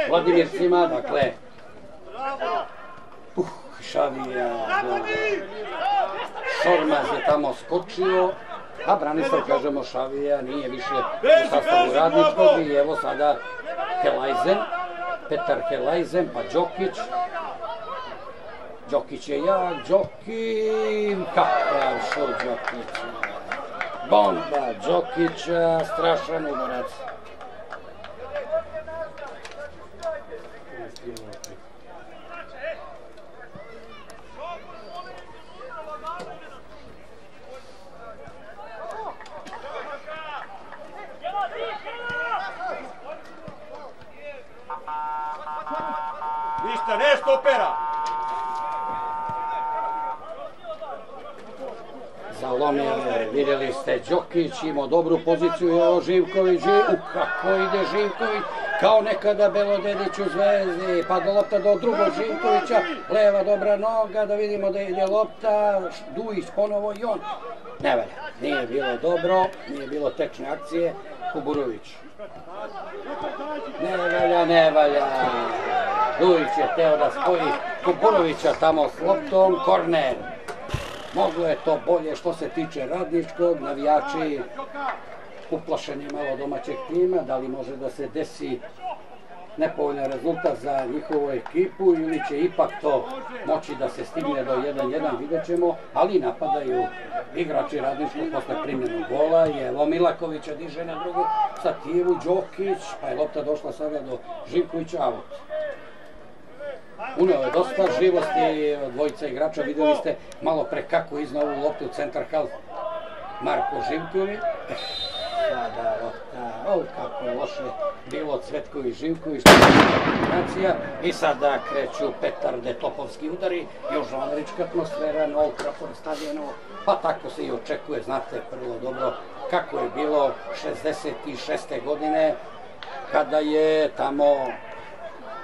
Vladimircima, dakle! Uh, Šavija! Šormaz je tamo skočio, a Branislav, kažemo, Šavija nije više u sastavu radničkog i evo sada Helajzen, Petar Helajzen, pa Đokić. Đokić je jak, Đokim, kakav šut Đokića. Bomba Đokića, strašan udarac. Stopera! Zalomio je, vidjeli ste, Đokić imao dobru poziciju, evo Živković, kako ide Živković, kao nekada Belodedić u Zvezdi, pa do lopta do drugog Živkovića, leva dobra noga, da vidimo da ide lopta, Dujić ponovo i on. Ne valja, nije bilo dobro, nije bilo tečne akcije, Kuburović. Ne valja, ne valja. Dujić je teo da spoji Kuburovića tamo s loptom, korner. Moglo je to bolje što se tiče radničkog, navijači uplašeni malo domaćeg tima, da li može da se desi nepovoljan rezultat za njihovu ekipu ili će ipak to moći da se stigne do 1-1, vidjet ćemo, ali napadaju igrači radničkog posle primjenog gola, je Evo Milakovića diže na drugu stativu, Đokić, pa je lopta došla sada do Živkovića, out. Uneo je dosta živosti dvojica igrača, vidjeli ste malo pre kako iznao ovu loptu centar half Marko Živković. Eh, Sada lopta, o kako je loše bilo Cvetković Živković, kombinacija i sada kreću petarde, topovski udari, južnoamerička atmosfera na Old stadionu, pa tako se i očekuje, znate vrlo dobro kako je bilo 66. godine kada je tamo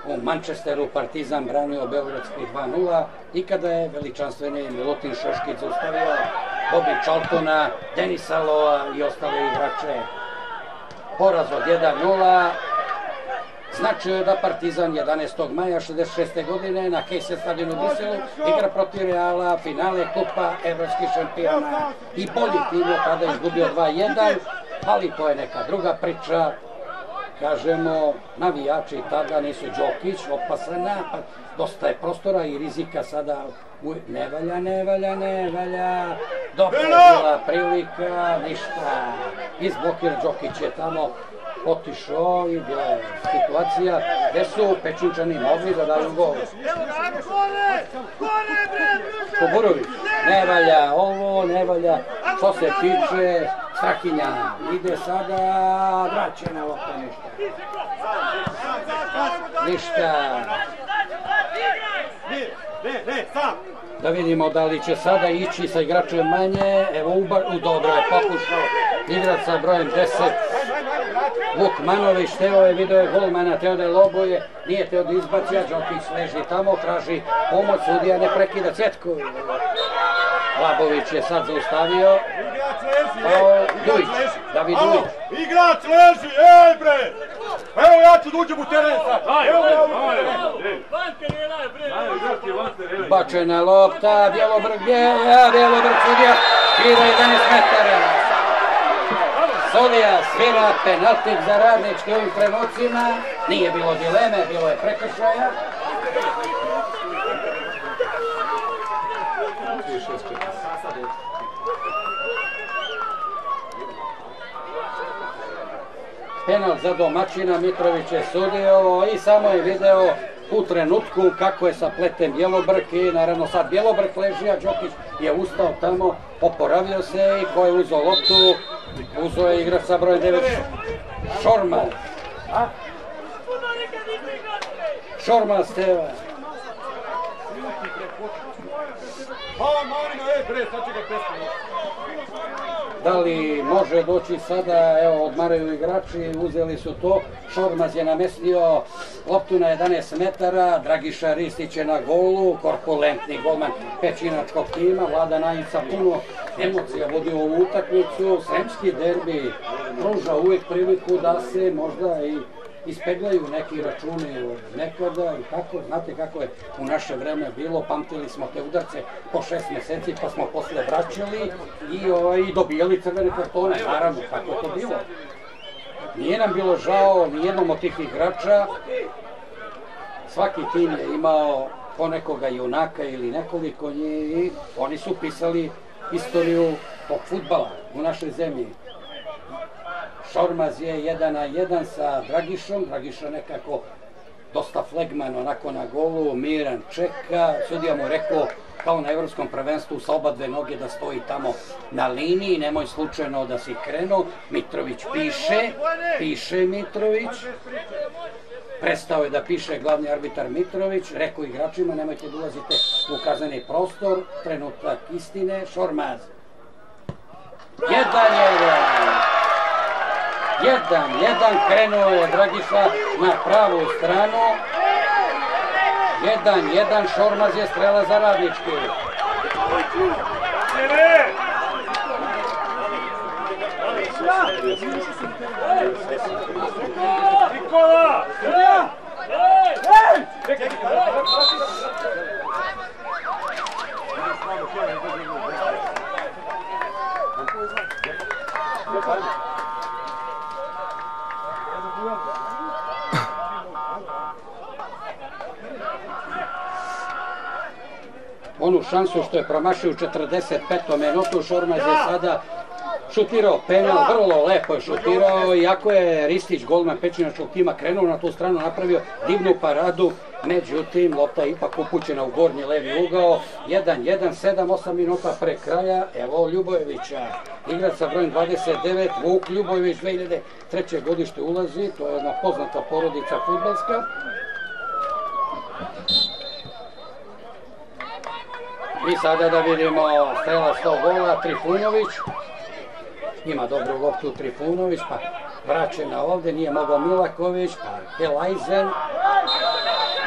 u Manchesteru Partizan branio Beogradski 2-0 i kada je veličanstveni Milutin Šoškić zaustavio Bobi Čaltona, Denisa Loa i ostale igrače. Poraz od 1-0 značio je da Partizan 11. maja 66. godine na Kejse stadionu u Briselu igra protiv Reala finale Kupa Evropskih šampiona i bolji tim je tada izgubio 2-1, ali to je neka druga priča kažemo, navijači tada nisu Đokić, opasan napad, dosta je prostora i rizika sada, u... ne valja, ne valja, ne valja, dobra je bila prilika, ništa, izblokir Đokić je tamo otišao i bila je situacija gde su Pečinčani mogli da daju gol. Kuburović, ne valja ovo, ne valja, što se tiče Strahinja, ide sada, vraćena lopta ništa. Ništa. Da vidimo da li će sada ići sa igračem manje. Evo, u dobro je pokušao igrač sa brojem 10. Vuk Manović, teo je, video je golmana, teo da je lobuje, nije teo da izbaci, a Đokić leži tamo, traži pomoć, sudija ne prekida Cetko. Labović je sad zaustavio, leži, ej! Dujić, Igrač leži! David Dujić. Igrač leži, ej bre! Evo ja ću da uđem u teren sad! Evo ja uđem u teren! Vanke ne daj, bre! bačena lopta, Bjelobrg, Bjela, Bjelobrg sudija, svira 11 metara. Sudija svira penaltik za radnički ovim trenucima, nije bilo dileme, bilo je prekršaja. Penal za domaćina, Mitrović je sudio i samo je video u trenutku kako je sa pletem Bjelobrk i naravno sad Bjelobrk leži, a Đokić je ustao tamo, oporavio se i ko je uzao loptu, uzao je igrač sa brojem 9 Šorma. Šorma Steva. Pa, Marino, ej bre, sad će ga pesma. Da li može doći sada, evo odmaraju igrači, uzeli su to, Šormaz je namestio loptu na 11 metara, Dragiša Ristić je na golu, korpulentni golman pečinačkog tima, Vlada Najica puno emocija vodi ovu utakmicu, Sremski derbi pruža uvijek priliku da se možda i ispeglaju neki računi od nekada i tako, znate kako je u naše vreme bilo, pamtili smo te udarce po šest meseci pa smo posle vraćali i, ovaj, dobijali crvene kartone, naravno, tako je to bilo. Nije nam bilo žao nijednom od tih igrača, svaki tim je imao ponekoga junaka ili nekoliko njih i oni su pisali istoriju tog futbala u našoj zemlji. Šormaz je jedan na jedan sa Dragišom, Dragiša nekako dosta flegman onako na golu, miran čeka, sudija mu rekao kao na evropskom prvenstvu sa oba dve noge da stoji tamo na liniji, nemoj slučajno da si krenuo, Mitrović piše, piše Mitrović, prestao je da piše glavni arbitar Mitrović, rekao igračima nemojte da ulazite u kazneni prostor, trenutak istine, Šormaz. Jedan, jedan. Jedan, jedan, krenuo je Dragiša na pravu stranu. Jedan, jedan, Šormaz je strela za radnički. Nikola! Onu šansu što je promašio u 45. minutu, Šormaz je sada šutirao penal, vrlo lepo je šutirao, iako je Ristić, golman pečinačkog tima, krenuo na tu stranu, napravio divnu paradu, međutim, lopta je ipak upućena u gornji levi ugao, 1-1, 7-8 minuta pre kraja, evo Ljubojevića, igrač sa brojem 29, Vuk Ljubojević, 2003. godište ulazi, to je jedna poznata porodica futbalska, I sada da vidimo strela 100 gola, Trifunović. Ima dobru loptu Trifunović, pa vraćena ovde, nije mogao Milaković, pa Helajzen.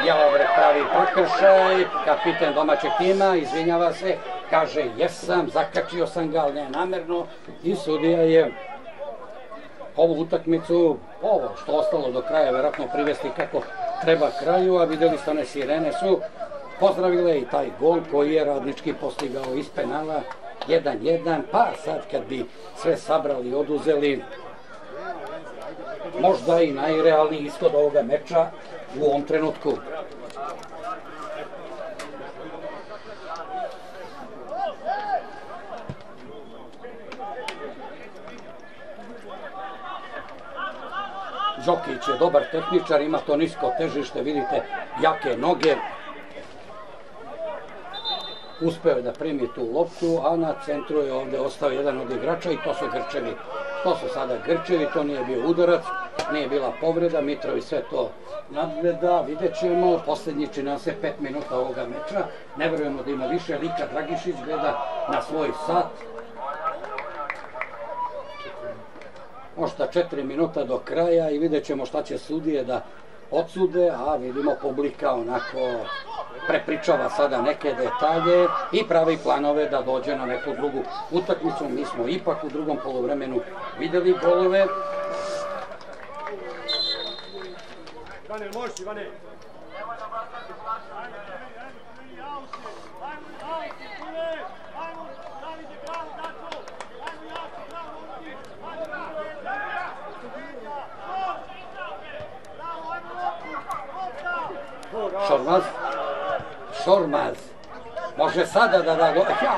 Jelovrek pravi prekršaj, kapiten domaćeg tima, izvinjava se, kaže jesam, zakačio sam ga, ali ne namerno i sudija je ovu utakmicu, ovo što ostalo do kraja, verovatno privesti kako treba kraju, a videli ste one sirene su pozdravile i taj gol koji je radnički postigao iz penala 1-1, pa sad kad bi sve sabrali oduzeli možda i najrealniji ishod ovoga meča u ovom trenutku. Đokić je dobar tehničar, ima to nisko težište, vidite, jake noge, uspeo je da primi tu loptu, a na centru je ovde ostao jedan od igrača i to su Grčevi. To su sada Grčevi, to nije bio udarac, nije bila povreda, Mitrovi sve to nadgleda, vidjet ćemo, poslednji će nam se pet minuta ovoga meča, ne verujemo da ima više, Lika Dragišić gleda na svoj sat, možda četiri minuta do kraja i vidjet ćemo šta će sudije da odsude, a vidimo publika onako prepričava sada neke detalje i pravi planove da dođe na neku drugu utakmicu. Mi smo ipak u drugom polovremenu videli golove. Ivane, možeš Ivane? Šormaz. Šormaz. Može sada da da... go- Ja!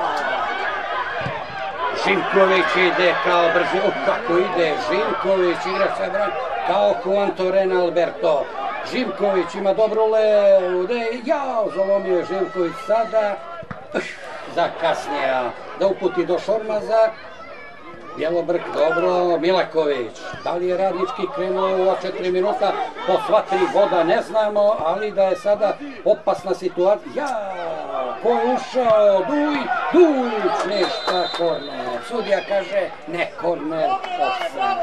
Živković ide kao brzi, kako ide Živković, igra se broj kao Juan Torren Alberto. Živković ima dobru levu, de, jao, zalomio je Živković sada, zakasnija da uputi do Šormaza, Bjelobrk, dobro, Milaković. Da li je radnički krenuo u ova četiri minuta po sva tri voda, ne znamo, ali da je sada opasna situacija. Ja, ko je ušao? Duj, Dujić, ništa, korner. Sudija kaže, ne korner, osam.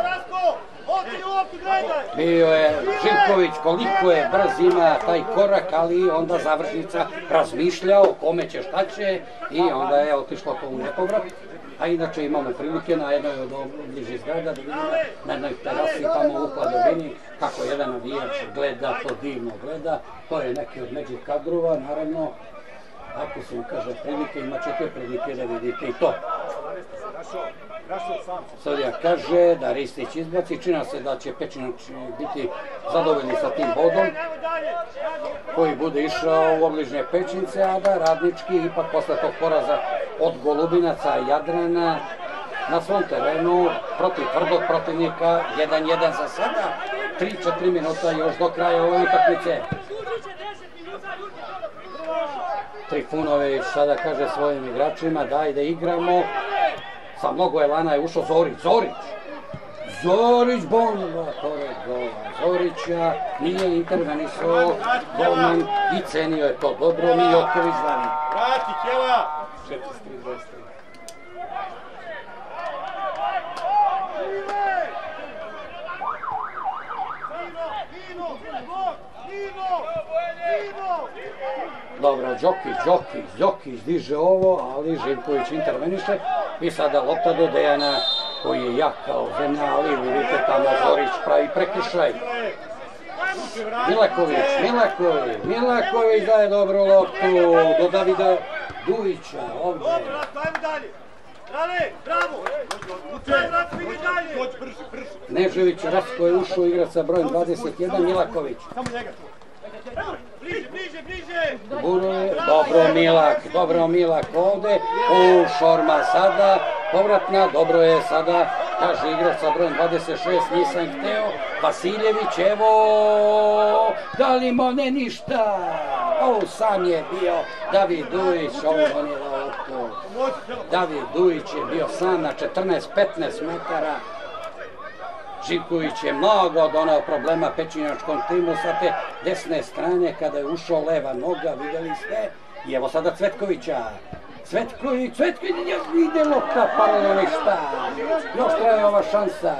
Bio je Živković, koliko je brz ima taj korak, ali onda završnica razmišljao kome će šta će i onda je otišlo to u nepovrat. A inače imamo prilike na jednoj od bližih zgrada da vidimo na jednoj terasi tamo u hladovini kako jedan navijač gleda, to divno gleda. To je neki od međih kadrova, naravno. Ako se mu kaže prilike, imat ćete prilike da vidite i to. Sudija kaže da Ristić izbaci, čina se da će Pečinac biti zadovoljni sa tim bodom koji bude išao u obližnje Pečnice, a da radnički ipak posle tog poraza od Golubinaca Jadrana na svom terenu protiv tvrdog protivnika 1-1 za sada 3-4 minuta još do kraja ove utakmice Trifunović sada kaže svojim igračima daj da igramo. Sa mnogo elana je ušao Zorić Zorić. Zorić bomba pored gola Zorića. Nije intervenisao golman i cenio je to dobro. Mijoković David Vrati, Kjela! 4-3-23. Dobro, Đokić, Đokić, Đokić diže ovo, ali Živković interveniše i sada lopta do Dejana koji je jak kao zemlja, ali vidite tamo Zorić pravi prekršaj. Milaković, Milaković, Milaković daje dobru loptu do Davida Dujića ovdje. Dobro, ajmo dalje! Dalje, bravo! Nežević Rasko je ušao igrati sa brojem 21, Milaković. Samo njega tu. Bliže, bliže, bliže! Dobro Milak, dobro Milak ovde, u Šorma sada, povratna, dobro je sada, kaže igrač sa brojem 26, nisam hteo, Vasiljević, evo, da li mo ne ništa, o, sam je bio David Dujić, ovo on je loptu. David Dujić je bio sam na 14-15 metara. Živković je mnogo donao problema pečinjačkom timu sa te desne strane kada je ušao leva noga, vidjeli ste. I evo sada Cvetkovića. Cvetković, Cvetković, ide lopta, paralelno ništa. Još traje ova šansa.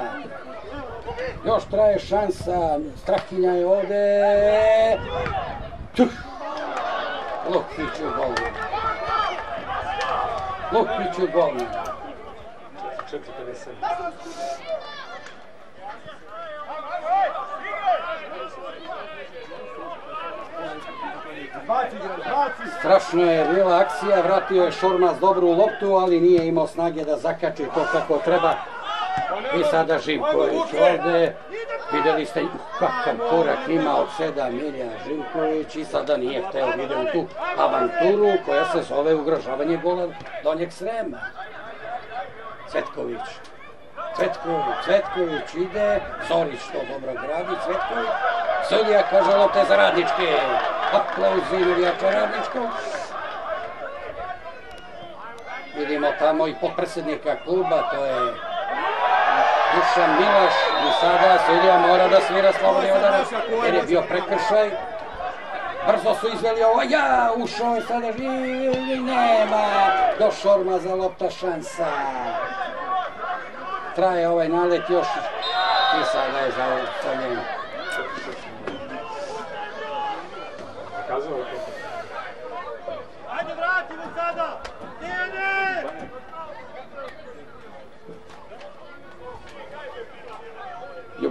Još traje šansa. Strahinja je ovde. Tuh. Lukić u golu. Lukić u golu. 4-57. Strašno je bila akcija, vratio je Šormaz dobru loptu, ali nije imao snage da zakači to kako treba. I sada Živković ovde, vidjeli ste kakav korak ima od 7 milija Živković i sada nije hteo u tu avanturu koja se zove ugrožavanje gola Donjeg Srema. Cvetković. Cvetković, Cvetković ide, Zorić to dobro gradi, Cvetković. Sudija kaže lopte za radničke. Aplauzi navijača radničkog. Vidimo tamo i potpredsjednika kluba, to je Dušan Miloš i sada sudija mora da svira slobodni udarac jer je bio prekršaj. Brzo su izveli ovo, ja, ušao je sada, i nema, do Šorma za lopta šansa. Traje ovaj nalet još i sada je zaustavljen. Kazao je to. Ajde, vratimo sada! Dejane!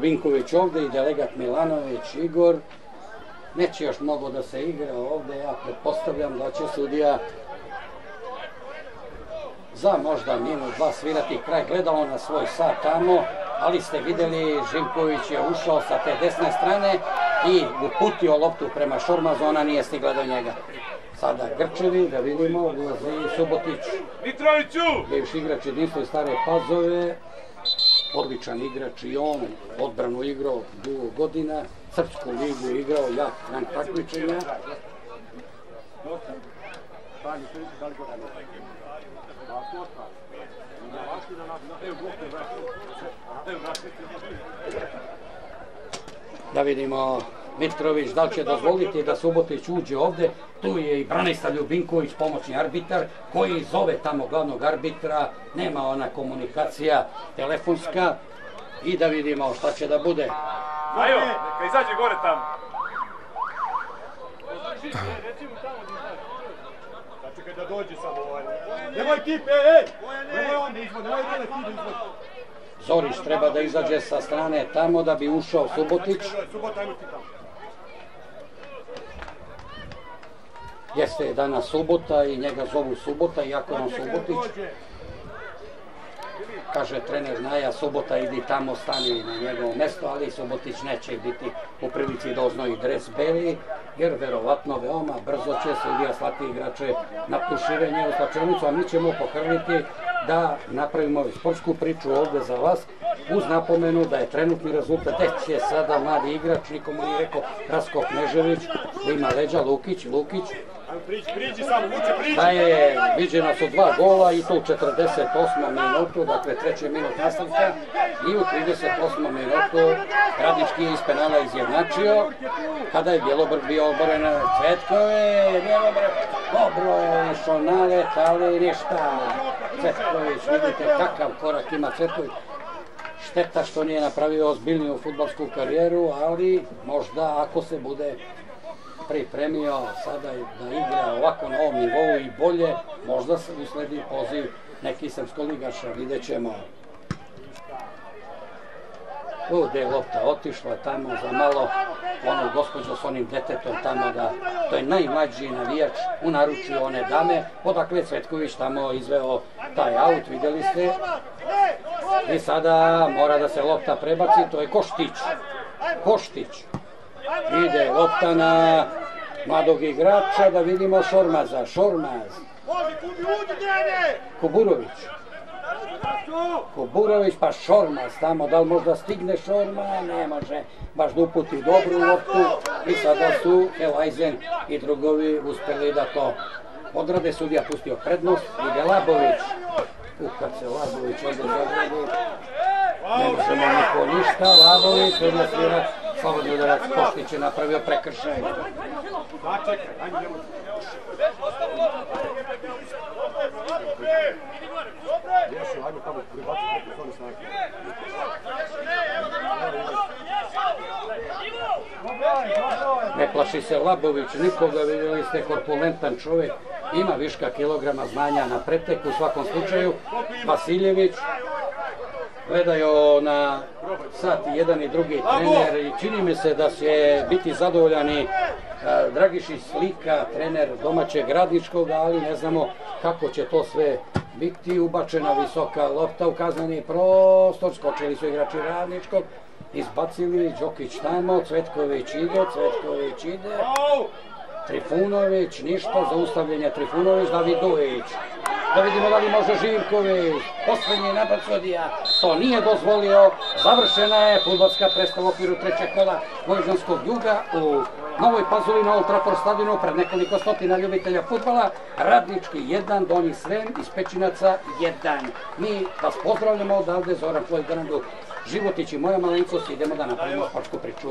Ljubinković ovde i delegat Milanović, Igor. Neće još mnogo da se igra ovde, ja pretpostavljam da će sudija za možda minut, dva svirati kraj, gledalo na svoj sat tamo, ali ste videli, Živković je ušao sa te desne strane i uputio loptu prema Šormazu, ona nije stigla do njega. Sada Grčevi, da vidimo, ulazi Subotić, Mitroviću! bivši igrač jedinstvo i stare pazove. Odličan igrač i on, odbranu igrao dugo godina, Srpsku ligu igrao, jak van takmičenja. Da vidimo Mitrović da li će dozvoliti da Subotić uđe ovde. Tu je i Branislav Ljubinković, pomoćni arbitar, koji zove tamo glavnog arbitra. Nema ona komunikacija telefonska. I da vidimo šta će da bude. Majo, neka izađe gore tamo. Čekaj da dođe samo ovaj. Nemoj kip, ej, ej! Nemoj on da izvod, nemoj dole ti da izvod. Zorić treba da izađe sa strane tamo da bi ušao Subotić. Subota, ajmo ti tamo. Jeste je danas subota i njega zovu subota, iako je on Subotić. Kaže trener Naja, subota idi tamo, stani na njegovo mesto, ali Subotić neće biti u prilici da oznoji dres beli, jer verovatno veoma brzo će sudija slati igrače na tuširanje u slačenicu, a mi ćemo pohrliti da napravimo sportsku priču ovde za vas, uz napomenu da je trenutni rezultat, već je sada mladi igrač, nikomu nije rekao Rasko Knežević, da ima leđa Lukić, Lukić, priđi, priđi samo, Vuče, priđi. da je viđena su dva gola i to u 48. minutu, dakle treći minut nastavka i u 38. minutu Radnički je iz penala izjednačio kada je Bjelobrg bio oboren Cvetkove, Bjelobrg dobro je išao nalet, ali ništa. Cvetković, vidite kakav korak ima Cvetković. Šteta što nije napravio ozbiljniju futbalsku karijeru, ali možda ako se bude pripremio sada da igra ovako na ovom nivou i bolje, možda se usledi poziv neki srpskoligaša, vidjet ćemo. Ovde je lopta otišla tamo za malo, ono gospođo s onim detetom tamo da, to je najmlađi navijač u naručju one dame, odakle je Cvetković tamo izveo taj aut, vidjeli ste. I sada mora da se lopta prebaci, to je Koštić. Koštić. Ide lopta na mladog igrača, da vidimo Šormaza. Šormaz. Kuburović. Kuburović pa Šormaz tamo, da li možda stigne Šorma, ne može baš da uputi dobru loptu i sada su Helajzen i drugovi uspeli da to odrade, sudija pustio prednost, ide Labović. U, kad se Labović ovde zagradi, ne možemo niko ništa, Labović ovdje svira slobodni udarac, Kostić je napravio prekršaj. Da, čekaj, ajmo, nemoj. Jesu, ajmo tamo, pribaci preko zone snage. Ne plaši se Labović nikoga, vidjeli ste korpulentan čovjek, ima viška kilograma znanja na pretek u svakom slučaju. Vasiljević, gledaju na sat jedan i drugi trener i čini mi se da će biti zadovoljani e, Dragišić Slika, trener domaćeg radničkog, ali ne znamo kako će to sve biti. Ubačena visoka lopta u kazneni prostor, skočili su igrači radničkog, izbacili Đokić tamo, Cvetković ide, Cvetković ide, Trifunović, ništa, zaustavljanje Trifunović, Davidović. Da vidimo da li može Živković, poslednji napad sudija, to nije dozvolio, završena je futbolska predstava u okviru trećeg kola Vojvođanskog juga u Novoj Pazovi na Old stadionu pred nekoliko stotina ljubitelja futbala, Radnički 1, Donji Srem iz Pećinaca 1. Mi vas pozdravljamo odavde, Zoran Floyd Grandu, Životić i moja malencost, idemo da napravimo sportsku priču.